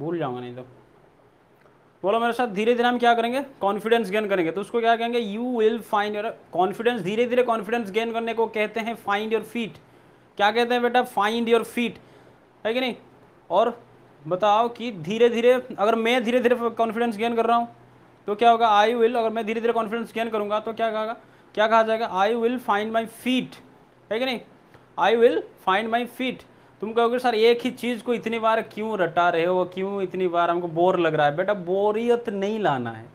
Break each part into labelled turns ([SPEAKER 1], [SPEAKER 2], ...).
[SPEAKER 1] भूल जाऊँगा नहीं तो। बोलो मेरे साथ धीरे धीरे हम क्या करेंगे? कॉन्फिडेंस गेन करेंगे। तो उसको क्या कहेंगे? You will find your confidence धीरे धीरे कॉन्फिडेंस गेन करने को कहते हैं फाइंड योर फीट क्या कहते हैं बेटा? फाइंड योर फीट है कि नहीं? और बताओ कि धीरे धीरे, अगर मैं धीरे धीरे कॉन्फिडेंस गेन कर रहा हूँ तो क्या होगा? आई विल अगर मैं धीरे धीरे कॉन्फिडेंस गेन करूँगा तो क्या कहा क्या कहा जाएगा? I will find my feet है कि नहीं? I will find my feet तुम कहोगे, सर, एक ही चीज़ को इतनी बार क्यों रटा रहे हो? क्यों इतनी बार हमको बोर लग रहा है? बेटा, बोरियत नहीं लाना है।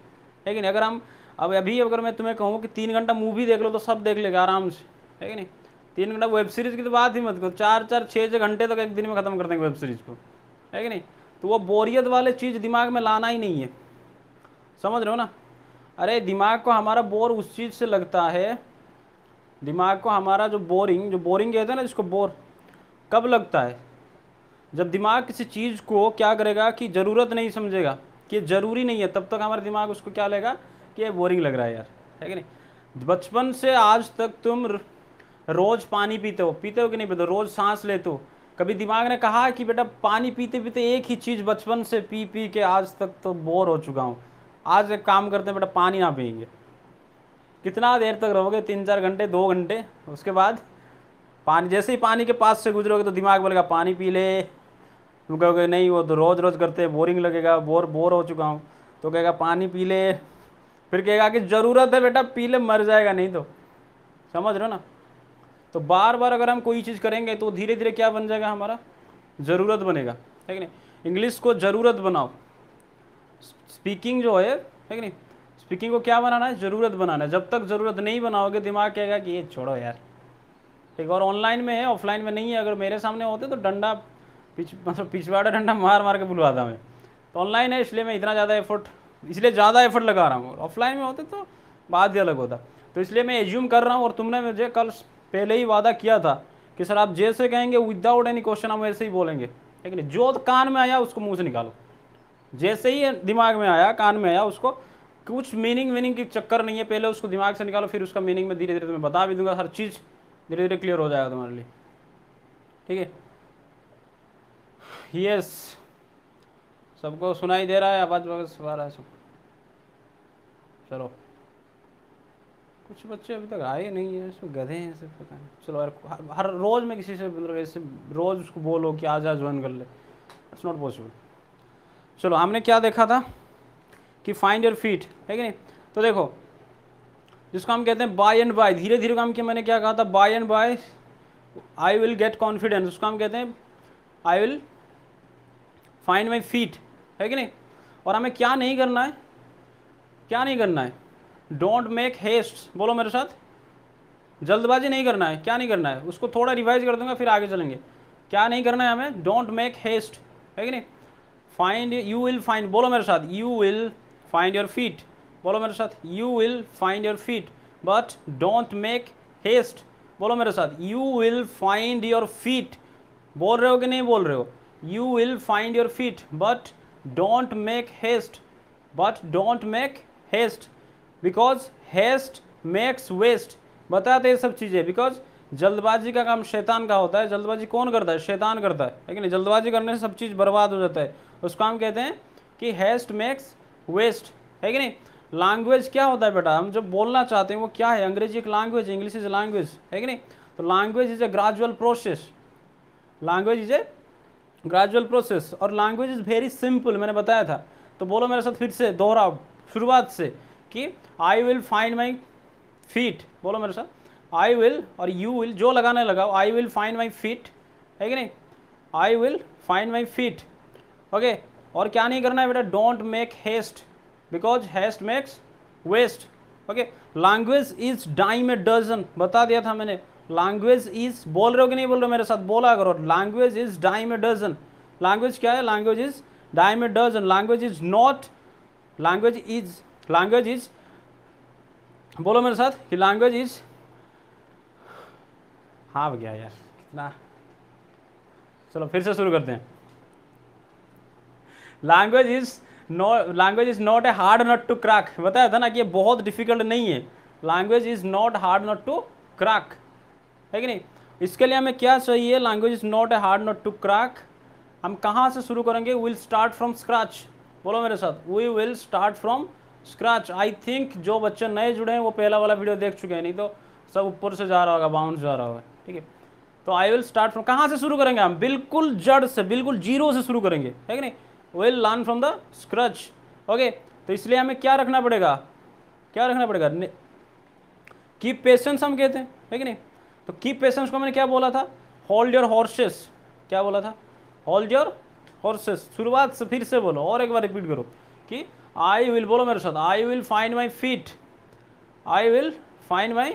[SPEAKER 1] कि नहीं अगर हम, अब अभी अगर मैं तुम्हें कहूँ कि तीन घंटा मूवी देख लो तो सब देख लेगा आराम से। है नहीं? तीन घंटा वेब सीरीज़ की तो बात ही मत करो। चार चार छः छः घंटे तक एक दिन में ख़त्म कर देंगे वेब सीरीज़ को। है कि नहीं? तो वो बोरियत वाले चीज़ दिमाग में लाना ही नहीं है। समझ रहे हो ना? अरे, दिमाग को हमारा बोर उस चीज़ से लगता है, दिमाग को हमारा जो बोरिंग जो बोरिंग कहते हैं ना, जिसको बोर कब लगता है? जब दिमाग किसी चीज़ को क्या करेगा कि ज़रूरत नहीं समझेगा, कि ज़रूरी नहीं है, तब तक हमारा दिमाग उसको क्या लेगा कि ये बोरिंग लग रहा है यार, है कि नहीं? बचपन से आज तक तुम रोज़ पानी पीते हो पीते हो कि नहीं पीते रोज़ सांस लेते हो। कभी दिमाग ने कहा कि बेटा पानी पीते पीते एक ही चीज़ बचपन से पी पी के आज तक तो बोर हो चुका हूँ। आज एक काम करते हैं बेटा, पानी ना पियेंगे। कितना देर तक रहोगे? तीन चार घंटे, दो घंटे, उसके बाद पानी, जैसे ही पानी के पास से गुजरोगे तो दिमाग बोलेगा, पानी पी ले। तुम कहोगे, नहीं, वो तो रोज़ रोज़ करते बोरिंग लगेगा, बोर बोर हो चुका हूँ। तो कहेगा, पानी पी ले। फिर कहेगा कि, ज़रूरत है बेटा, पी ले, मर जाएगा, नहीं तो। समझ रहे हो ना? तो बार बार अगर हम कोई चीज़ करेंगे तो धीरे धीरे क्या बन जाएगा हमारा? ज़रूरत बनेगा, है कि नहीं? इंग्लिश को ज़रूरत बनाओ। स्पीकिंग जो है है कि नहीं? स्पीकिंग को क्या बनाना है? ज़रूरत बनाना है। जब तक ज़रूरत नहीं बनाओगे, दिमाग कहेगा कि, ये छोड़ो यार। ठीक और ऑनलाइन में है ऑफलाइन में नहीं है, अगर मेरे सामने होते तो डंडा पिछ मतलब पिछवाड़ा डंडा मार मार के बुलवाता मैं। तो ऑनलाइन है, इसलिए मैं इतना ज़्यादा एफर्ट इसलिए ज़्यादा एफर्ट लगा रहा हूँ। ऑफलाइन में होते तो बात ही अलग होता। तो इसलिए मैं एज्यूम कर रहा हूँ, और तुमने मुझे कल पहले ही वादा किया था कि सर आप जैसे कहेंगे विदाउट एनी क्वेश्चन हम वैसे ही बोलेंगे। ठीक है जो कान में आया उसको मुँह से निकालो। जैसे ही दिमाग में आया, कान में आया, उसको कुछ मीनिंग वीनिंग की चक्कर नहीं है, पहले उसको दिमाग से निकालो, फिर उसका मीनिंग में धीरे धीरे तुम्हें बता भी दूँगा। हर चीज़ धीरे धीरे क्लियर हो जाएगा तुम्हारे लिए। ठीक है? यस सबको सुनाई दे रहा है, आवाज़ वगैरह आ रहा है सब। चलो। कुछ बच्चे अभी तक आए नहीं है इसमें गधे हैं, सब पता नहीं। चलो यार हर रोज़ में किसी से मतलब ऐसे रोज़ उसको बोलो कि आ जा ज्वाइन कर ले। इट्स नॉट पॉसिबल चलो, हमने क्या देखा था? कि फाइंड योर फीट है कि नहीं? तो देखो जिसको हम कहते हैं बाय एंड बाय धीरे धीरे काम किया मैंने, क्या कहा था? By and by I will get confidence उसको हम कहते हैं I will find my feet है कि नहीं? और हमें क्या नहीं करना है? क्या नहीं करना है? डोंट मेक हेस्ट बोलो मेरे साथ। जल्दबाजी नहीं करना है। क्या नहीं करना है? उसको थोड़ा रिवाइज कर दूँगा, फिर आगे चलेंगे। क्या नहीं करना है हमें? डोंट मेक हेस्ट है कि नहीं? फाइंड यू विल फाइंड बोलो मेरे साथ। You will find your feet बोलो मेरे साथ you will find your feet but don't make haste बोलो मेरे साथ you will find your feet बोल रहे हो कि नहीं बोल रहे हो? You will find your feet but don't make haste but don't make haste because haste makes waste बताते ये सब चीज़ें। बिकॉज़ जल्दबाजी का काम शैतान का होता है। जल्दबाजी कौन करता है? शैतान करता है। लेकिन जल्दबाजी करने से सब चीज़ बर्बाद हो जाता है। उसको हम कहते हैं कि हेस्ट मेक्स वेस्ट है कि नहीं? लैंग्वेज क्या होता है बेटा? हम जब बोलना चाहते हैं वो क्या है? अंग्रेज़ी एक लैंग्वेज इंग्लिश इज़ लैंग्वेज है कि नहीं? तो language is a gradual process language is a gradual process और लैंग्वेज इज़ वेरी सिंपल मैंने बताया था। तो बोलो मेरे साथ फिर से, दोहराओ, शुरुआत से कि I will find my feet बोलो मेरे साथ। आई विल और यू विल जो लगाने लगाओ। I will find my feet है कि नहीं? I will find my feet okay और क्या नहीं करना है बेटा? Don't make haste because haste makes waste. Okay language is dime a dozen बता दिया था मैंने। लैंग्वेज इज़ बोल रहे हो कि नहीं बोल रहे हो? मेरे साथ बोला करो। Language is dime a dozen language क्या है? Language is dime a dozen language is not language is language is बोलो मेरे साथ कि लैंग्वेज इज़ हाँ गया यार, कितना। चलो फिर से शुरू करते हैं। Language is no language is not a hard nut to crack बताया था ना कि ये बहुत डिफ़िकल्ट नहीं है। Language is not hard nut to crack है कि नहीं? इसके लिए हमें क्या चाहिए? Language is not a hard nut to crack हम कहाँ से शुरू करेंगे? विल स्टार्ट फ्रॉम स्क्रैच बोलो मेरे साथ। We will start from scratch I think जो बच्चे नए जुड़े हैं, वो पहला वाला वीडियो देख चुके हैं। नहीं तो सब ऊपर से जा रहा होगा बाउंस जा रहा होगा। ठीक है? तो आई विल स्टार्ट फ्रॉम कहाँ से शुरू करेंगे हम? बिल्कुल जड़ से, बिल्कुल ज़ीरो से शुरू करेंगे। है कि नहीं? Will learn from the scratch okay तो इसलिए हमें क्या रखना पड़ेगा? क्या रखना पड़ेगा? कीप पेशेंस हम कहते हैं, है कि नहीं? तो कीप पेशेंस को मैंने क्या बोला था? होल्ड योर हॉर्सेस क्या बोला था? होल्ड योर हॉर्सेस शुरुआत से फिर से बोलो, और एक बार रिपीट करो कि आई विल बोलो मेरे साथ I will find my feet I will find my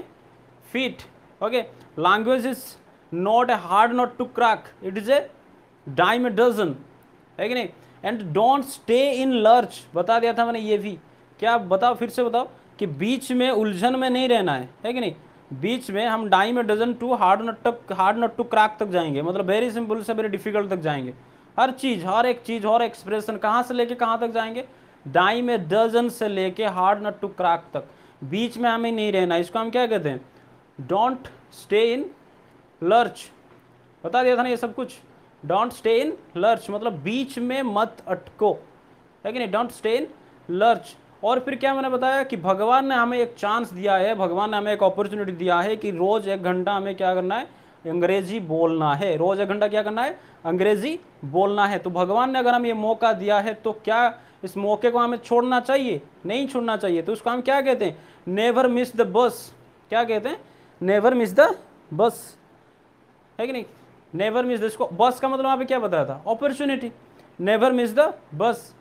[SPEAKER 1] feet okay language is not a hard not to crack it is a dime a dozen है कि नहीं? And don't stay in lurch बता दिया था मैंने ये भी। क्या बताओ, फिर से बताओ कि बीच में उलझन में नहीं रहना है है कि नहीं? बीच में हम डाई में डजन टू हार्ड नट तक हार्ड नट टू क्रैक तक जाएँगे। मतलब वेरी सिंपल से वेरी डिफ़िकल्ट तक जाएँगे। हर चीज़, हर एक चीज़, हर एक्सप्रेशन कहाँ से लेके कहाँ तक जाएँगे? डाई में डजन से लेके हार्ड नट टू क्रैक तक। बीच में हमें नहीं रहना इसको हम क्या कहते हैं? डोंट स्टे इन लर्च बता दिया था ना ये सब कुछ? डोंट स्टे इन लर्च मतलब बीच में मत अटको। है कि नहीं? डोंट स्टे इन लर्च और फिर क्या मैंने बताया कि भगवान ने हमें एक चांस दिया है, भगवान ने हमें एक अपॉर्चुनिटी दिया है कि रोज़ एक घंटा हमें क्या करना है? अंग्रेज़ी बोलना है। रोज़ एक घंटा क्या करना है? अंग्रेज़ी बोलना है। तो भगवान ने अगर हमें ये मौका दिया है तो क्या इस मौके को हमें छोड़ना चाहिए? नहीं छोड़ना चाहिए। तो उसको हम क्या कहते हैं? नेवर मिस द बस क्या कहते हैं? नेवर मिस द बस है कि नहीं? नेवर मिस द इसको बस का मतलब वहाँ पे क्या बताया था? Opportunity never miss the bus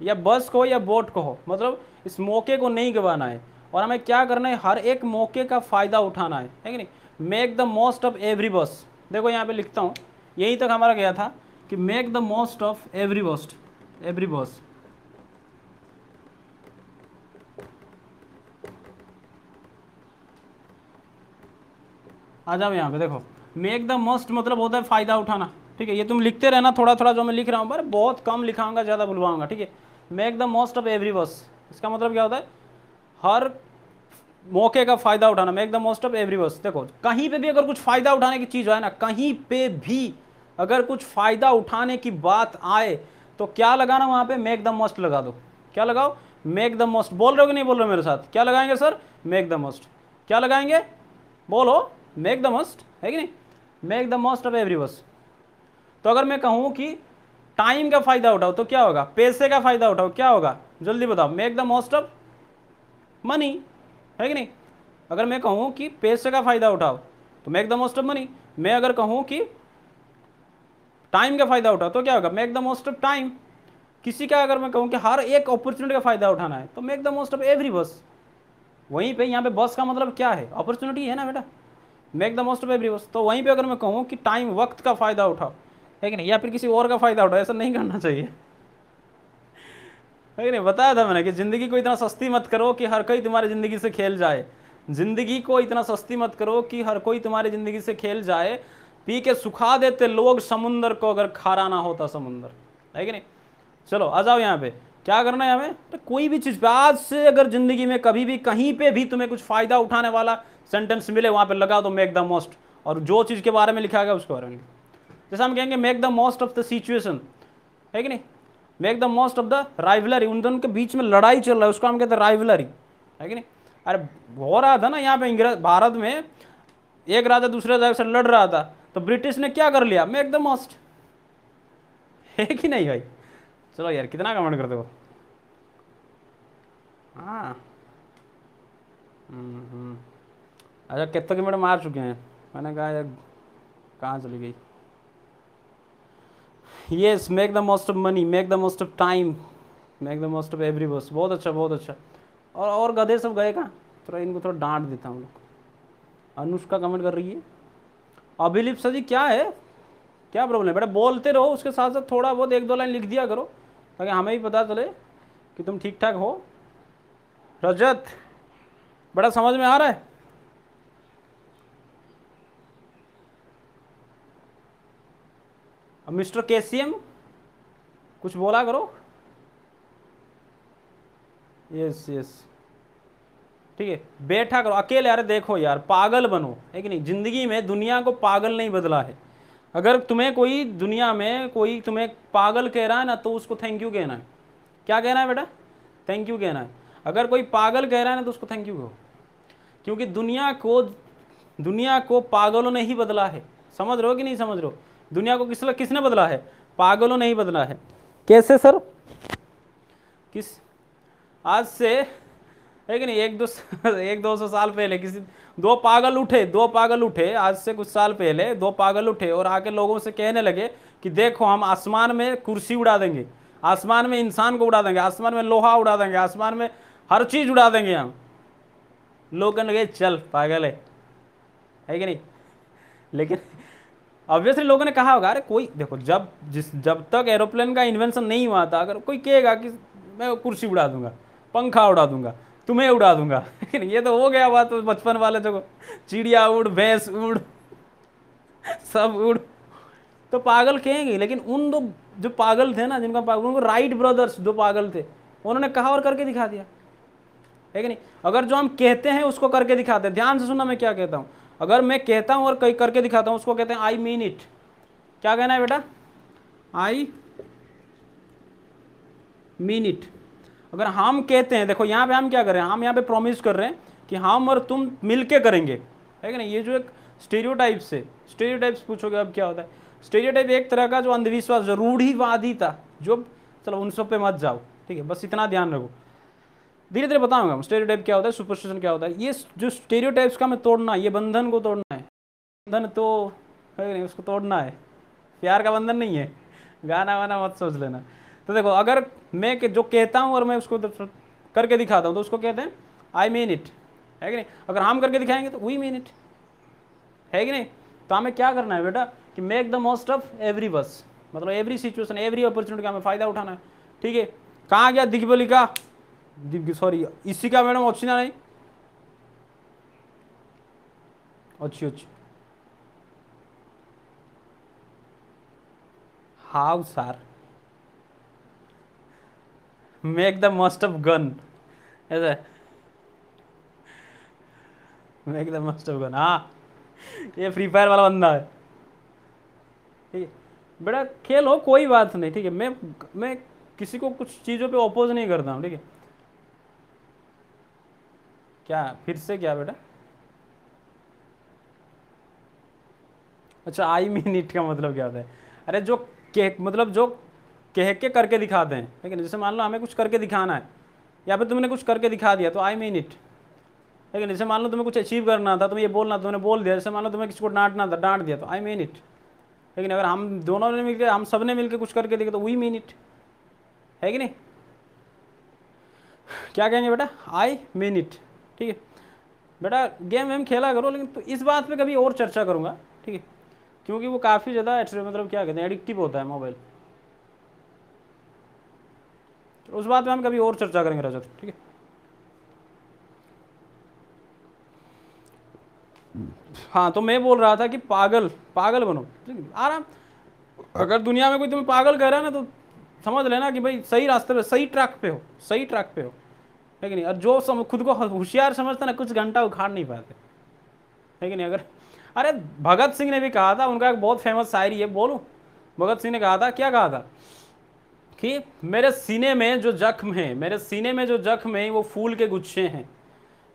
[SPEAKER 1] या बस को या बोट को हो। मतलब इस मौके को नहीं गंवाना है। और हमें क्या करना है? हर एक मौके का फ़ायदा उठाना है। है कि नहीं? Make the most of every bus देखो यहाँ पे लिखता हूँ। यहीं तक हमारा गया था? कि make the most of every bust every bus आ जाओ यहाँ पे, देखो। मेक द मोस्ट मतलब होता है फ़ायदा उठाना, ठीक है? ये तुम लिखते रहना थोड़ा थोड़ा जो मैं लिख रहा हूँ, पर बहुत कम लिखाऊँगा, ज़्यादा बुलवाऊँगा, ठीक है? Make the most of every bus इसका मतलब क्या होता है? हर मौके का फ़ायदा उठाना make the most of every bus देखो, कहीं पे भी अगर कुछ फ़ायदा उठाने की चीज़ है ना, कहीं पे भी अगर कुछ फ़ायदा उठाने की बात आए तो क्या लगाना वहाँ पे? मेक द मोस्ट लगा दो। क्या लगाओ? मेक द मोस्ट बोल रहे हो कि नहीं बोल रहे मेरे साथ? क्या लगाएँगे सर? मेक द मोस्ट क्या लगाएँगे? बोलो मेक द मोस्ट है कि नहीं? Make the most of every bus तो अगर मैं कहूँ कि टाइम का फ़ायदा उठाओ तो क्या होगा? पैसे का फ़ायदा उठाओ, क्या होगा? जल्दी बताओ। Make the most of money है कि नहीं? अगर मैं कहूँ कि पैसे का फ़ायदा उठाओ तो make the most of money मैं अगर कहूँ कि टाइम का फ़ायदा उठाओ तो क्या होगा? Make the most of time किसी का अगर मैं कहूँ कि हर एक अपॉर्चुनिटी का फ़ायदा उठाना है तो make the most of every bus वहीं पे यहाँ पे बस का मतलब क्या है? अपॉर्चुनिटी है ना बेटा? Make the most of every bus. तो वहीं पे अगर मैं कहूँ कि टाइम वक्त का फ़ायदा उठाओ, है कि नहीं? या फिर किसी और का फ़ायदा उठाओ, ऐसा नहीं करना चाहिए। है कि नहीं? बताया था मैंने कि ज़िंदगी को इतना सस्ती मत करो कि हर कोई तुम्हारी ज़िंदगी से खेल जाए। ज़िंदगी को इतना सस्ती मत करो कि हर कोई तुम्हारी ज़िंदगी से खेल जाए। पी के सुखा देते लोग समुंदर को, अगर खारा ना होता समुंदर। है कि नहीं? चलो, आ जाओ यहाँ पे। क्या करना है हमें तो कोई भी चीज़ आज से अगर ज़िंदगी में कभी भी कहीं पे भी तुम्हें कुछ फ़ायदा उठाने वाला सेंटेंस मिले वहाँ पर लगा दो मेक द मोस्ट और जो चीज़ के बारे में लिखा गया उसके बारे में। जैसे हम कहेंगे make the most of the situation है कि नहीं? Make the most of the rivalry उन दोनों के बीच में लड़ाई चल रहा है उसको हम कहते हैं राइवलरी है कि नहीं? अरे हो रहा था ना यहाँ पे इंग्रज भारत में एक राजा दूसरे राजा से लड़ रहा था तो ब्रिटिश ने क्या कर लिया? मेक द मोस्ट है कि नहीं भाई? चलो यार कितना कमेंट करते हो? हाँ। हम्म, हम्म। अच्छा कितने के मैडम मार चुके हैं? मैंने कहा, यार, कहाँ चली गई? Yes make the most of money make the most of time make the most of every bus बहुत अच्छा बहुत अच्छा. और और गधे सब गए कहाँ? थोड़ा इनको थोड़ा डांट देता हूँ लोग अनुष्का कमेंट कर रही है। अभिलिप्सा जी, क्या है? क्या प्रॉब्लम है? बेटा, बोलते रहो, उसके साथ साथ थोड़ा बहुत एक दो लाइन लिख दिया करो, ताकि हमें भी पता चले कि तुम ठीक ठाक हो। रजत, बड़ा समझ में आ रहा है? अब मिस्टर केसीएम, कुछ बोला करो। यस यस ठीक है, बैठा करो। अकेले यार देखो यार, पागल बनो, है कि नहीं? ज़िंदगी में दुनिया को पागल नहीं बदला है। अगर तुम्हें कोई दुनिया में कोई तुम्हें पागल कह रहा है ना तो उसको थैंक यू कहना है। क्या कहना है बेटा? थैंक यू कहना है। अगर कोई पागल कह रहा है ना तो उसको थैंक यू कहो। क्योंकि दुनिया को दुनिया को पागलों ने ही बदला है। समझ रहे हो कि नहीं समझ रहे हो? दुनिया को किस किसने बदला है? पागलों ने ही बदला है। कैसे सर? किस? आज से, है कि नहीं? एक दो एक दो सौ साल पहले किसी, दो पागल उठे, दो पागल उठे, आज से कुछ साल पहले दो पागल उठे और आके लोगों से कहने लगे कि देखो, हम आसमान में कुर्सी उड़ा देंगे, आसमान में इंसान को उड़ा देंगे, आसमान में लोहा उड़ा देंगे, आसमान में हर चीज़ उड़ा देंगे हम। लोग कहने लगे, चल पागल है। है कि नहीं? लेकिन ऑब्वियसली लोगों ने कहा होगा, अरे कोई देखो, जब, जिस, जब तक एरोप्लेन का इन्वेंशन नहीं हुआ था, अगर कोई कहेगा कि, मैं कुर्सी उड़ा दूँगा, पंखा उड़ा दूँगा, तुम्हें उड़ा दूँगा। ये तो हो गया बात बचपन वाले जो चिड़िया उड़, भैंस उड़, सब उड़। तो पागल कहेंगे, लेकिन उन दो, जो पागल थे ना, जिनका पागल उनको राइट ब्रदर्स जो पागल थे, उन्होंने कहा और करके दिखा दिया। है कि नहीं? अगर जो हम कहते हैं, उसको करके दिखाते हैं। ध्यान से सुनना मैं क्या कहता हूँ। अगर मैं कहता हूँ और कहीं करके दिखाता हूँ, उसको कहते हैं आई मीन इट क्या कहना है बेटा? आई मीन इट अगर हम कहते हैं, देखो यहाँ पे हम क्या कर रहे हैं, हम यहाँ पे प्रॉमिस कर रहे हैं कि हम और तुम मिलके करेंगे। है कि नहीं? ये जो एक स्टेरियोटाइप से स्टेरियोटाइप्स पूछोगे अब क्या होता है? स्टेरियोटाइप एक तरह का जो अंधविश्वास रूढ़ीवादी था जो, चलो उन सब पे मत जाओ। ठीक है, बस इतना ध्यान रखो। धीरे धीरे बताऊँगा स्टेरियोटाइप क्या होता है सुपरस्टिशन क्या होता है। ये जो स्टेरियोटाइप्स का हमें तोड़ना है ये बंधन को तोड़ना है। बंधन तो है नहीं, उसको तोड़ना है। प्यार का बंधन नहीं है। गाना वाना मत सोच लेना। तो देखो, अगर मैं जो कहता हूँ और मैं उसको करके दिखाता हूँ तो उसको कहते हैं आई मीन इट है कि नहीं? अगर हम करके दिखाएँगे तो वी मीन इट है कि नहीं? तो हमें क्या करना है बेटा? कि make the most of every bus मतलब एवरी सिचुएशन एवरी अपॉर्चुनिटी का हमें फ़ायदा उठाना है। ठीक है? कहाँ गया दिग्बली का? सॉरी इसी का मैडम अच्छी ना नहीं? अच्छी अच्छी। How sir make the most of gun ऐसा। Make the most of gun हाँ। ये फ्री फायर वाला बंदा है। ठीक है। बेटा, खेल हो कोई बात नहीं, ठीक है। मैं मैं किसी को कुछ चीज़ों पे अपोज नहीं करता हूँ, ठीक है। क्या, फिर से क्या बेटा? अच्छा आई मीन इट का मतलब क्या होता है? अरे, जो के मतलब जो कह के करके दिखाते हैं, ठीक है जैसे मान लो हमें कुछ करके दिखाना है, या फिर तुमने कुछ करके दिखा दिया तो आई मीन इट ठीक है जैसे मान लो तुम्हें कुछ अचीव करना था, तुम्हें ये बोलना तुमने बोल दिया, जैसे मान लो तुम्हें किसी को डांटना था, डांट दिया तो आई मीन इट लेकिन अगर हम दोनों ने मिलकर हम सबने मिलकर कुछ करके दिखे तो वी मीन इट है कि नहीं? क्या कहेंगे बेटा? आई मीन इट ठीक है। बेटा गेम वेम खेला करो, लेकिन तो इस बात पे कभी और चर्चा करूँगा, ठीक है। क्योंकि वो काफ़ी ज़्यादा मतलब क्या कहते हैं एडिक्टिव होता है मोबाइल तो उस बात में हम कभी और चर्चा करेंगे रजत, ठीक है। हाँ तो मैं बोल रहा था कि पागल पागल बनो, ठीक आराम, अगर दुनिया में कोई तुम्हें पागल कह रहा है ना तो समझ लेना कि भाई सही रास्ते पे, सही ट्रैक पे हो, सही ट्रैक पे हो। है कि नहीं? और जो सम, खुद को होशियार समझते ना कुछ घंटा उखाड़ नहीं पाते। है कि नहीं? अगर अरे भगत सिंह ने भी कहा था उनका एक बहुत फ़ेमस शायरी है बोलूँ? भगत सिंह ने कहा था क्या कहा था? कि मेरे सीने में जो जख्म है मेरे सीने में जो जख्म है वो फूल के गुच्छे हैं।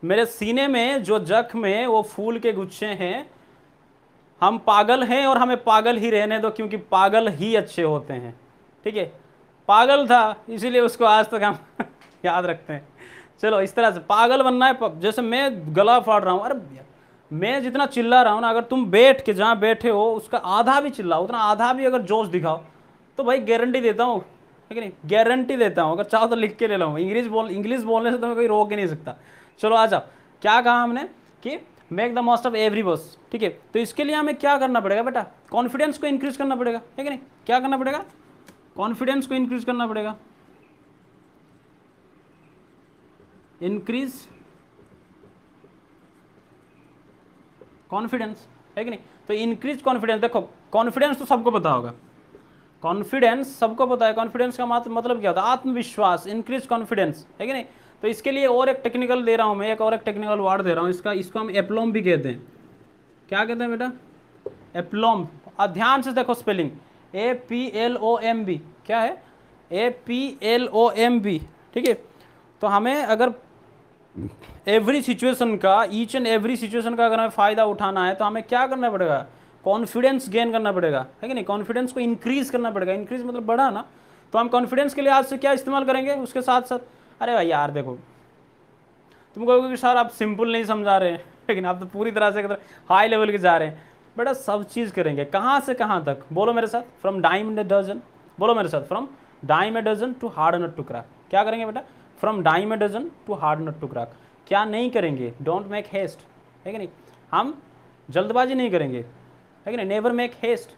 [SPEAKER 1] मेरे सीने में जो जख्म है वो फूल के गुच्छे हैं। हम पागल हैं और हमें पागल ही रहने दो क्योंकि पागल ही अच्छे होते हैं। ठीक है? पागल था इसीलिए उसको आज तक हम याद रखते हैं। चलो, इस तरह से। पागल बनना है जैसे मैं गला फाड़ रहा हूँ, अरे मैं जितना चिल्ला रहा हूँ ना, अगर तुम बैठ के जहाँ बैठे हो, उसका आधा भी चिल्लाओ, उतना आधा भी अगर जोश दिखाओ तो भाई गारंटी देता हूँ ठीक है नहीं? गारंटी देता हूँ, अगर चाहो तो लिख के ले लो इंग्लिश बोल इंग्लिश बोलने से तो मैं कोई रोक ही नहीं सकता। चलो, आ जाओ। क्या कहा हमने? कि make the most of every bus ठीक है? तो इसके लिए हमें क्या करना पड़ेगा बेटा? कॉन्फिडेंस को इंक्रीज करना पड़ेगा ठीक है नहीं? क्या करना पड़ेगा? कॉन्फिडेंस को इंक्रीज करना पड़ेगा। इंक्रीज कॉन्फिडेंस है कि नहीं? तो इंक्रीज कॉन्फिडेंस देखो कॉन्फिडेंस तो सबको पता होगा। कॉन्फिडेंस सबको पता है। कॉन्फिडेंस का मतलब क्या होता है? आत्मविश्वास इंक्रीज कॉन्फिडेंस है कि नहीं? तो इसके लिए और एक टेक्निकल दे रहा हूँ मैं, एक और एक टेक्निकल वर्ड दे रहा हूँ। इसका, इसको हम एप्लोम भी कहते हैं। क्या कहते हैं बेटा? एप्लोम। ध्यान से देखो spelling A P L O M B क्या है? A P L O M B ठीक है? तो हमें अगर एवरी सिचुएशन का ईच एंड एवरी सिचुएशन का अगर हमें फ़ायदा उठाना है तो हमें क्या करना पड़ेगा? कॉन्फिडेंस गेन करना पड़ेगा। है कि नहीं? कॉन्फिडेंस को इंक्रीज करना पड़ेगा। इंक्रीज मतलब बढ़ा ना? तो हम कॉन्फिडेंस के लिए आज से क्या इस्तेमाल करेंगे उसके साथ साथ? अरे भाई यार देखो, तुम कहोगे कि सर आप सिंपल नहीं समझा रहे हैं। लेकिन आप तो पूरी तरह से हाई लेवल के जा रहे हैं। बेटा सब चीज़ करेंगे। कहाँ से कहाँ तक? बोलो मेरे साथ। फ्रॉम डाइम ए डजन बोलो मेरे साथ। From dime a dozen to hard nut to crack क्या करेंगे बेटा? From dime dozen to hard nut to crack क्या नहीं करेंगे? डोंट मेक हेस्ट है कि नहीं? हम जल्दबाजी नहीं करेंगे। है कि नहीं? नेवर मेक हेस्ट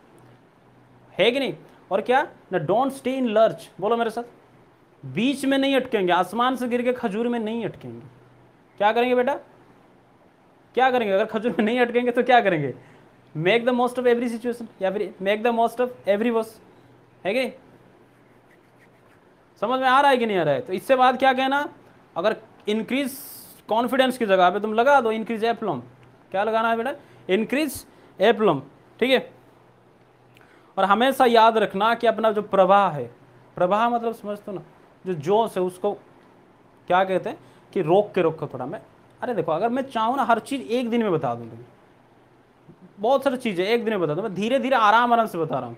[SPEAKER 1] है कि नहीं? और क्या? ना डोंट स्टे इन लर्च बोलो मेरे साथ। बीच में नहीं अटकेंगे। आसमान से गिर के खजूर में नहीं अटकेंगे। क्या करेंगे बेटा? क्या करेंगे? अगर खजूर में नहीं अटकेंगे तो क्या करेंगे? Make the most of every situation या फिर make the most of every verse है कि समझ में आ रहा है कि नहीं आ रहा है? तो इससे बाद क्या कहना? अगर इंक्रीज कॉन्फिडेंस की जगह पे तुम लगा दो इंक्रीज एप्लम क्या लगाना है बेटा? इंक्रीज एप्लम ठीक है? और हमेशा याद रखना कि अपना जो प्रवाह है, प्रवाह मतलब समझ तो ना, जो जोश है उसको क्या कहते हैं? कि रोक के रखो थोड़ा। मैं, अरे देखो, अगर मैं चाहूँ ना, हर चीज़ एक दिन में बता दूँ तुम्हें। बहुत सारी चीज़ें एक दिन में बता दूँ। मैं धीरे धीरे आराम आराम से बता रहा हूँ।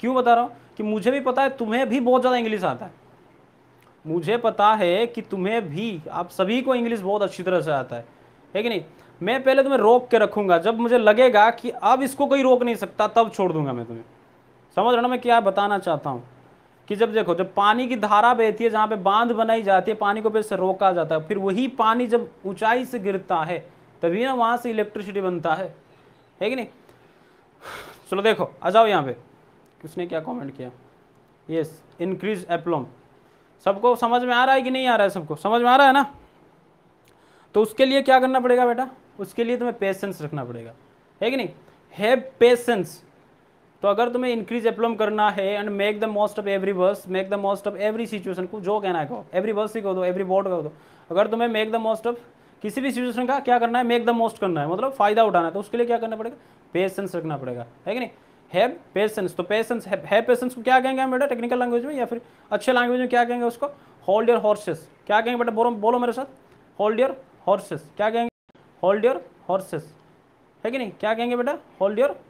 [SPEAKER 1] क्यों बता रहा हूँ? कि मुझे भी पता है, तुम्हें भी बहुत ज़्यादा इंग्लिश आता है। मुझे पता है कि तुम्हें भी, आप सभी को इंग्लिश बहुत अच्छी तरह से आता है। है कि नहीं? मैं पहले तुम्हें रोक के रखूँगा। जब मुझे लगेगा कि अब इसको कोई रोक नहीं सकता, तब छोड़ दूँगा मैं तुम्हें। समझ रहा ना मैं क्या बताना चाहता हूँ? कि जब देखो, जब पानी की धारा बहती है, जहाँ पे बाँध बनाई जाती है, पानी को फिर से रोका जाता है। फिर वही पानी जब ऊंचाई से गिरता है, तभी ना वहाँ से इलेक्ट्रिसिटी बनता है। है कि नहीं? चलो देखो, आ जाओ यहाँ पे। किसने क्या कमेंट किया? यस इंक्रीज एप्लम सबको समझ में आ रहा है कि नहीं आ रहा है सबको? समझ में आ रहा है ना? तो उसके लिए क्या करना पड़ेगा बेटा? उसके लिए तुम्हें पेशेंस रखना पड़ेगा। है कि नहीं? हैव पेशेंस तो अगर तुम्हें इंक्रीज एप्लम करना है and make the most of every verse make the most of every situation को जो कहना है कहो। एवरी वर्स ही कहो दो एवरी बोर्ड कहो दो। अगर तुम्हें मेक द मोस्ट ऑफ़ किसी भी सिचुएशन का क्या करना है? मेक द मोस्ट करना है। मतलब फ़ायदा उठाना है। तो उसके लिए क्या करना पड़ेगा? पेशेंस रखना पड़ेगा। है कि नहीं? हैव पेशेंस तो पेशेंस है पेशेंस को क्या कहेंगे हम बेटा? टेक्निकल लैंग्वेज में या फिर अच्छे लैंग्वेज में क्या कहेंगे उसको? होल्ड योर हॉर्सेस क्या कहेंगे बेटा? बोलो बोलो मेरे साथ. होल्ड योर हॉर्सेस क्या कहेंगे? होल्ड योर हॉर्सेस है कि नहीं? क्या कहेंगे बेटा? होल्ड योर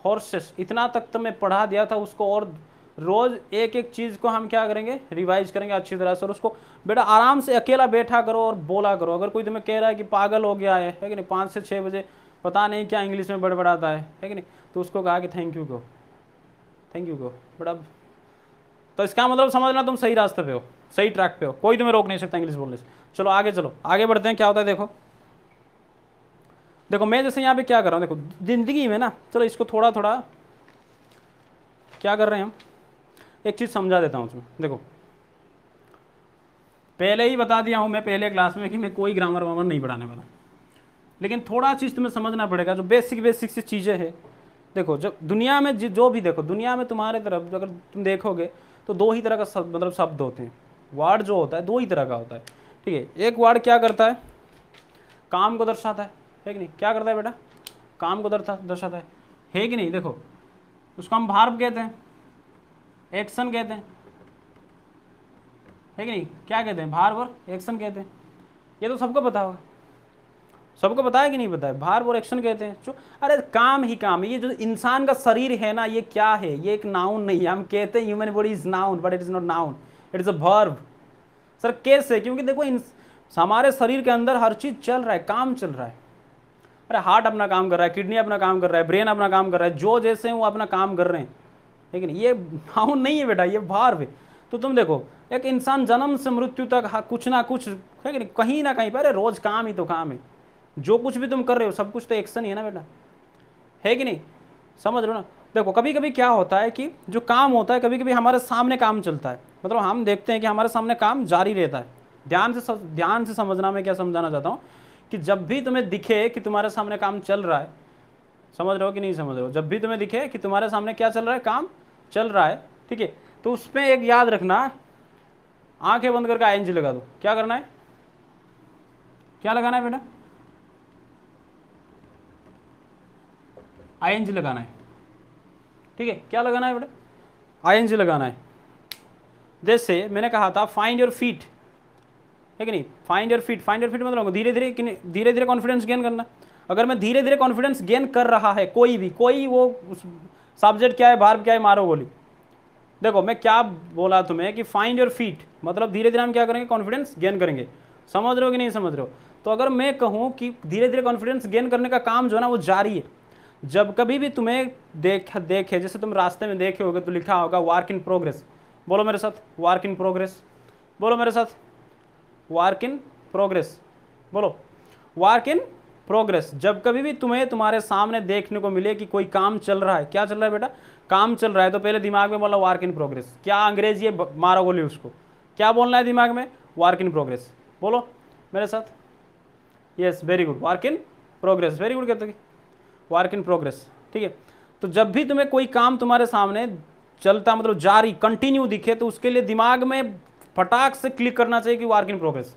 [SPEAKER 1] हॉर्सेस इतना तक तो मैं पढ़ा दिया था उसको और रोज एक एक चीज़ को हम क्या करेंगे? रिवाइज करेंगे अच्छी तरह से और उसको बेटा आराम से अकेला बैठा करो और बोला करो। अगर कोई तुम्हें कह रहा है कि पागल हो गया है, है कि नहीं? पाँच से छः बजे पता नहीं क्या इंग्लिश में बड़बड़ाता है है कि नहीं? तो उसको कहा कि थैंक यू को थैंक यू को बट अब तो इसका मतलब समझना तुम सही रास्ते पे हो, सही ट्रैक पे हो। कोई तुम्हें रोक नहीं सकता इंग्लिश बोलने से। चलो, आगे चलो। आगे बढ़ते हैं, क्या होता है, देखो। देखो, मैं जैसे यहाँ पे क्या कर रहा हूँ, देखो, ज़िंदगी में ना, चलो इसको थोड़ा थोड़ा क्या कर रहे हैं हम? एक चीज़ समझा देता हूँ उसमें। देखो, पहले ही बता दिया हूँ मैं पहले क्लास में कि मैं कोई ग्रामर वामर नहीं पढ़ाने वाला। लेकिन थोड़ा चीज़ तुम्हें समझना पड़ेगा, जो बेसिक बेसिक सी चीज़ें हैं देखो, जब दुनिया में जो भी देखो, दुनिया में तुम्हारे तरफ़ अगर तुम देखोगे तो दो ही तरह का शब्द मतलब शब्द होते हैं। वर्ड जो होता है, दो ही तरह का होता है। ठीक है, एक वर्ड क्या करता है? काम को दर्शाता है है कि नहीं? क्या करता है बेटा? काम को दर्शाता है। है कि नहीं? देखो, उसको हम भार्व कहते हैं एक्शन कहते हैं। है कि नहीं? क्या कहते हैं? भार और एक्शन कहते हैं। ये तो सबको पता होगा। सबको पता है कि नहीं पता है भार और एक्शन कहते हैं। जो अरे, काम ही काम है। ये जो इंसान का शरीर है ना, ये क्या है? ये एक नाउन नहीं है। हम कहते हैं human body is noun but it is not noun it is a verb sir कैसे? क्योंकि देखो हमारे शरीर के अंदर हर चीज़ चल रहा है, काम चल रहा है। अरे हार्ट अपना काम कर रहा है किडनी अपना काम कर रहा है ब्रेन अपना काम कर रहा है, जो जैसे वो अपना काम कर रहे हैं। लेकिन ये नाउन नहीं है बेटा, ये भार है। तो तुम देखो, एक इंसान जन्म से मृत्यु तक कुछ ना कुछ, है कि नहीं? कहीं ना कहीं पर अरे, रोज काम ही तो काम है। जो कुछ भी तुम कर रहे हो, सब कुछ तो एक्शन ही है ना बेटा। है कि नहीं? समझ हो ना? देखो कभी कभी क्या होता है कि जो काम होता है कभी कभी हमारे सामने काम चलता है। मतलब हम देखते हैं कि हमारे सामने काम जारी रहता है। ध्यान से ध्यान से समझना, मैं क्या समझाना चाहता हूँ कि जब भी तुम्हें दिखे कि तुम्हारे सामने काम चल रहा है, समझ रहे हो कि नहीं समझ रहे हो? जब भी तुम्हें दिखे कि तुम्हारे सामने क्या चल रहा है, काम चल रहा है, ठीक है? तो उसमें एक याद रखना, आँखें बंद करके आईएनजी लगा दो। क्या करना है? क्या लगाना है बेटा? आईएनजी लगाना है। ठीक है, क्या लगाना है बेटा? आई लगाना है। जैसे मैंने कहा था फाइंड योर फीट है कि नहीं? Find your feet find your feet मतलब धीरे धीरे धीरे धीरे कॉन्फिडेंस गेन करना। अगर मैं धीरे धीरे कॉन्फिडेंस गेन कर रहा है, कोई भी, कोई वो सब्जेक्ट क्या है बार क्या है, मारो बोली। देखो, मैं क्या बोला तुम्हें कि फाइंड योर फीट मतलब धीरे धीरे हम क्या करेंगे कॉन्फिडेंस गेन करेंगे। समझ रहे हो कि नहीं समझ रहे हो? तो अगर मैं कहूँ कि धीरे धीरे कॉन्फिडेंस गेन करने का काम जो है ना, वो जारी है। जब कभी भी तुम्हें देख, देखे, जैसे तुम रास्ते में देखे होगे तो लिखा होगा वर्क इन प्रोग्रेस बोलो मेरे साथ वर्क इन प्रोग्रेस बोलो मेरे साथ वर्क इन प्रोग्रेस बोलो वर्क इन प्रोग्रेस जब कभी भी तुम्हें तुम्हारे सामने देखने को मिले कि कोई काम चल रहा है, क्या चल रहा है बेटा? काम चल रहा है तो पहले दिमाग में बोला वर्क इन प्रोग्रेस क्या अंग्रेज़ी है? मारो बोली उसको। क्या बोलना है दिमाग में? वर्क इन प्रोग्रेस बोलो, मेरे साथ. Yes very good work in progress very good कहते वर्क इन प्रोग्रेस ठीक है? तो जब भी तुम्हें कोई काम तुम्हारे सामने चलता मतलब जारी कंटिन्यू दिखे तो उसके लिए दिमाग में फटाक से क्लिक करना चाहिए कि वर्क इन प्रोग्रेस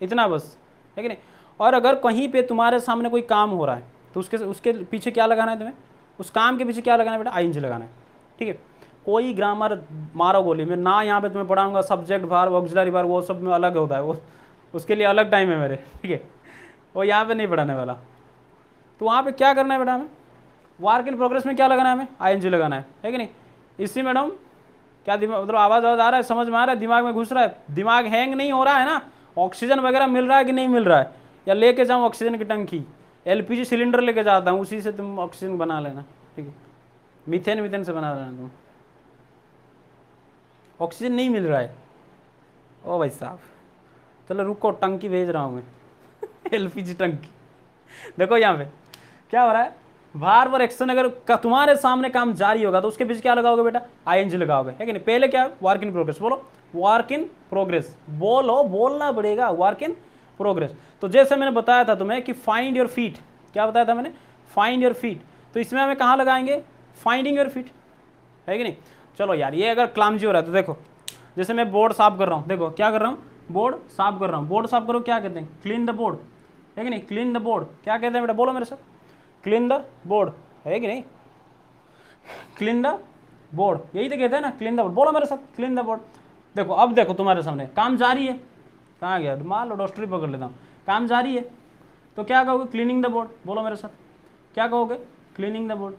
[SPEAKER 1] इतना बस ठीक है नहीं? और अगर कहीं पे तुम्हारे सामने कोई काम हो रहा है तो उसके उसके पीछे क्या लगाना है तुम्हें? उस काम के पीछे क्या लगाना है बेटा? आई लगाना है, ठीक है? कोई ग्रामर मारो गोली मैं ना यहाँ पे तुम्हें पढ़ाऊँगा सब्जेक्ट भार ऑक्सिलरी भार वो सब में अलग होता है, वो, उसके लिए अलग टाइम है मेरे, ठीक है? वो यहाँ पे नहीं पढ़ाने वाला। तो वहाँ पे क्या करना है बेटा हमें वर्क इन प्रोग्रेस में क्या लगाना है हमें? आईएनजी लगाना है है कि नहीं? इसी मैडम, क्या दिमाग मतलब आवाज़ आवाज़ आ रहा है, समझ में आ रहा है? दिमाग में घुस रहा है? दिमाग हैंग नहीं हो रहा है ना? ऑक्सीजन वगैरह मिल रहा है कि नहीं मिल रहा है? या लेके जाऊँ ऑक्सीजन की टंकी? एलपीजी सिलेंडर लेके जाता हूँ, उसी से तुम ऑक्सीजन बना लेना, ठीक है? मीथेन मीथेन से बना लेना तुम। ऑक्सीजन नहीं मिल रहा है। ओ भाई साहब, चलो रुको, टंकी भेज रहा हूँ मैं। एलपीजी टंकी। देखो यहाँ पे। क्या हो रहा है? बार बार एक्शन अगर तुम्हारे सामने काम जारी होगा तो उसके पीछे क्या लगाओगे बेटा? आई लगाओगे, है कि नहीं? पहले क्या? वर्क इन प्रोग्रेस बोलो। वर्क इन प्रोग्रेस बोलो, बोलना पड़ेगा। वर्क इन प्रोग्रेस तो जैसे मैंने बताया था तुम्हें कि फाइंड योर फीट क्या बताया था मैंने? फाइंड योर फीट तो इसमें हमें कहाँ लगाएँगे? फाइंडिंग योर फीट है कि नहीं? चलो यार, ये अगर क्लामजी हो रहा है तो देखो। जैसे मैं बोर्ड साफ़ कर रहा हूँ, देखो, क्या कर रहा हूँ? बोर्ड साफ़ कर रहा हूँ। बोर्ड साफ़ करो, क्या कहते हैं? क्लीन द बोर्ड है कि नहीं? क्लीन द बोर्ड क्या कहते हैं बेटा? बोलो मेरे साथ। क्लीन द बोर्ड है कि नहीं? क्लीन द बोर्ड यही तो कहते हैं ना क्लीन द बोर्ड बोलो मेरे साथ क्लीन द बोर्ड देखो, अब देखो तुम्हारे सामने। काम जारी है। कहाँ गया? मान लो डॉस्टरी पकड़ लेता हूँ। काम जारी है। तो क्या कहोगे? क्लीनिंग द बोर्ड बोलो मेरे साथ। क्या कहोगे? क्लीनिंग द बोर्ड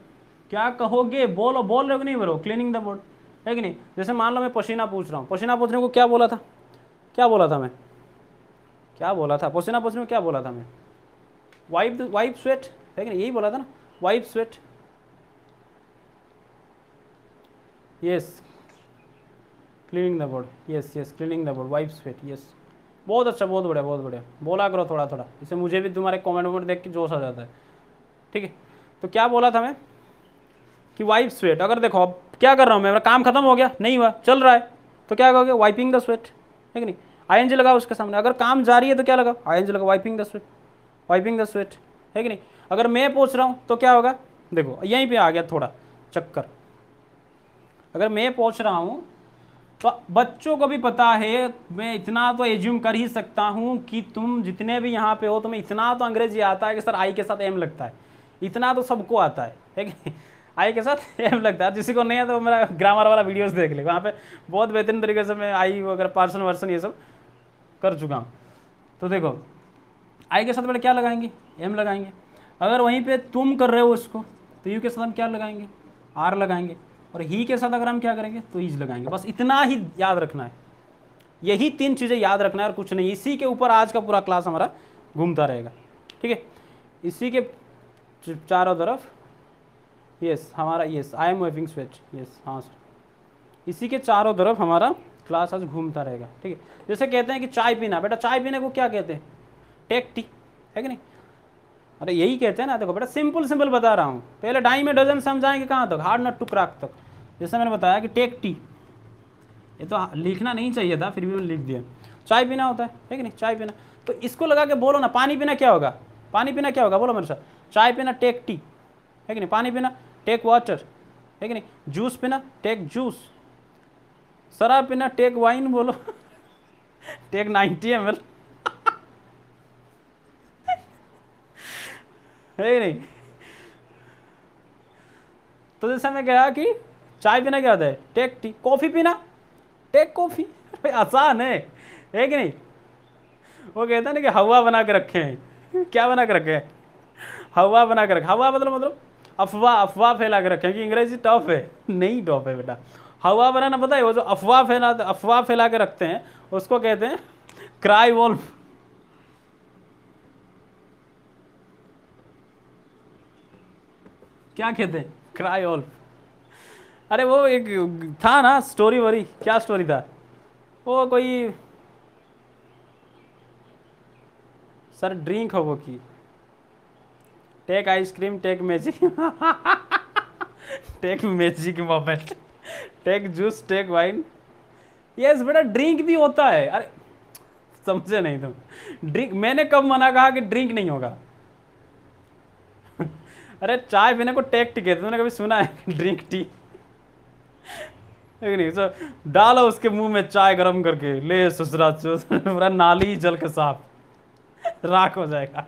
[SPEAKER 1] क्या कहोगे? बोलो। बोल रहे हो नहीं बोलो क्लीनिंग द बोर्ड है कि नहीं? जैसे मान लो मैं पसीना पूछ रहा हूँ। पसीना पूछने को क्या बोला था? क्या बोला था मैं? क्या बोला था? पसीना पूछने को क्या बोला था मैं? वाइप वाइप स्वेट है यही बोला था ना wipe sweat yes cleaning the board yes yes cleaning the board wipe sweat yes बहुत अच्छा बहुत बढ़िया बहुत बढ़िया। बोला करो थोड़ा थोड़ा इससे मुझे भी तुम्हारे कमेंट वमेंट देख के जोश आ जाता है। ठीक है? तो क्या बोला था मैं? कि वाइप स्वेट अगर देखो, अब क्या कर रहा हूँ मैं? मेरा काम खत्म हो गया। नहीं हुआ, चल रहा है। तो क्या कहोगे? वाइपिंग द स्वेट है नहीं? आई लगाओ उसके सामने। अगर काम जारी है तो क्या लगा आई एन लगा wiping the sweat wiping the sweat है कि नहीं? अगर मैं पूछ रहा हूँ तो क्या होगा? देखो, यहीं पे आ गया थोड़ा चक्कर। अगर मैं पूछ रहा हूँ तो बच्चों को भी पता है, मैं इतना तो एज्यूम कर ही सकता हूँ कि तुम जितने भी यहाँ पे हो, तुम्हें इतना तो अंग्रेज़ी आता है कि सर, आई के साथ एम लगता है। इतना तो सबको आता है, ठीक है? आई के साथ एम लगता है। जिसी को नहीं है तो मेरा ग्रामर वाला वीडियोस देख ले। वहाँ पे बहुत बेहतरीन तरीके से मैं आई वगैरह पार्सन वर्सन ये सब कर चुका हूँ। तो देखो, आई के साथ बड़े क्या लगाएँगे? एम लगाएँगे। अगर वहीं पे तुम कर रहे हो उसको तो यू के साथ हम क्या लगाएँगे? आर लगाएँगे। और ही के साथ अगर हम क्या करेंगे? तो ईज लगाएँगे। बस इतना ही याद रखना है। यही तीन चीज़ें याद रखना है और कुछ नहीं। इसी के ऊपर आज का पूरा क्लास हमारा घूमता रहेगा। ठीक है? इसी के चारों तरफ़। यस हमारा yes I am waving switch yes हाँ सर इसी के चारों तरफ़ हमारा क्लास आज घूमता रहेगा। ठीक है? जैसे कहते हैं कि चाय पीना। बेटा, चाय पीने को क्या कहते हैं? Take tea. है कि नहीं? अरे यही कहते हैं ना, देखो बेटा सिंपल सिंपल बता रहा हूँ। पहले ढाई में डजन समझाएँगे कहाँ तक? हार्ड नट टू क्रैक तक। जैसे मैंने बताया कि टेक टी ये तो लिखना नहीं चाहिए था, फिर भी मैंने लिख दिया। चाय पीना होता है ठीक है नहीं? चाय पीना। तो इसको लगा के बोलो ना, पानी पीना क्या होगा? पानी पीना क्या होगा? बोलो मेरे साथ। चाय पीना टेक टी है कि नहीं? पानी पीना टेक वाटर है कि नहीं? जूस पीना टेक जूस शराब पीना टेक वाइन बोलो। टेक नाइन्टी एम एल है नहीं? तो जैसे मैं कहा कि चाय पीना क्या होता है? टेक टी, कॉफ़ी पीना। Take coffee? आसान है। है कि नहीं? वो कहता है ना कि हवा बना के रखे हैं। क्या बना के रखे हैं? हवा बना के रखे। हवा मतलब मतलब? अफवाह अफवाह फैला के रखे हैं कि अंग्रेज़ी टफ है। नहीं टफ है बेटा। हवा बनाना पता है, वो जो अफवाह फैला अफवाह फैला के रखते हैं, उसको कहते हैं क्राई वॉल्फ क्या कहते हैं? क्राई वॉल्फ अरे वो एक था ना स्टोरी वरी। क्या स्टोरी था? वो कोई सर ड्रिंक हो वो की। Take ice cream take magic take magic moment take juice take wine yes बेटा ड्रिंक भी होता है। अरे, समझे नहीं तुम। ड्रिंक मैंने कब मना कहा कि ड्रिंक नहीं होगा? अरे चाय पीने को टेक टी कहते तुमने कभी सुना है? Drink tea. नहीं, सो, डालो उसके मुँह में चाय गरम करके। ले ससुरा पूरा नाली जल के साफ़। राख हो जाएगा।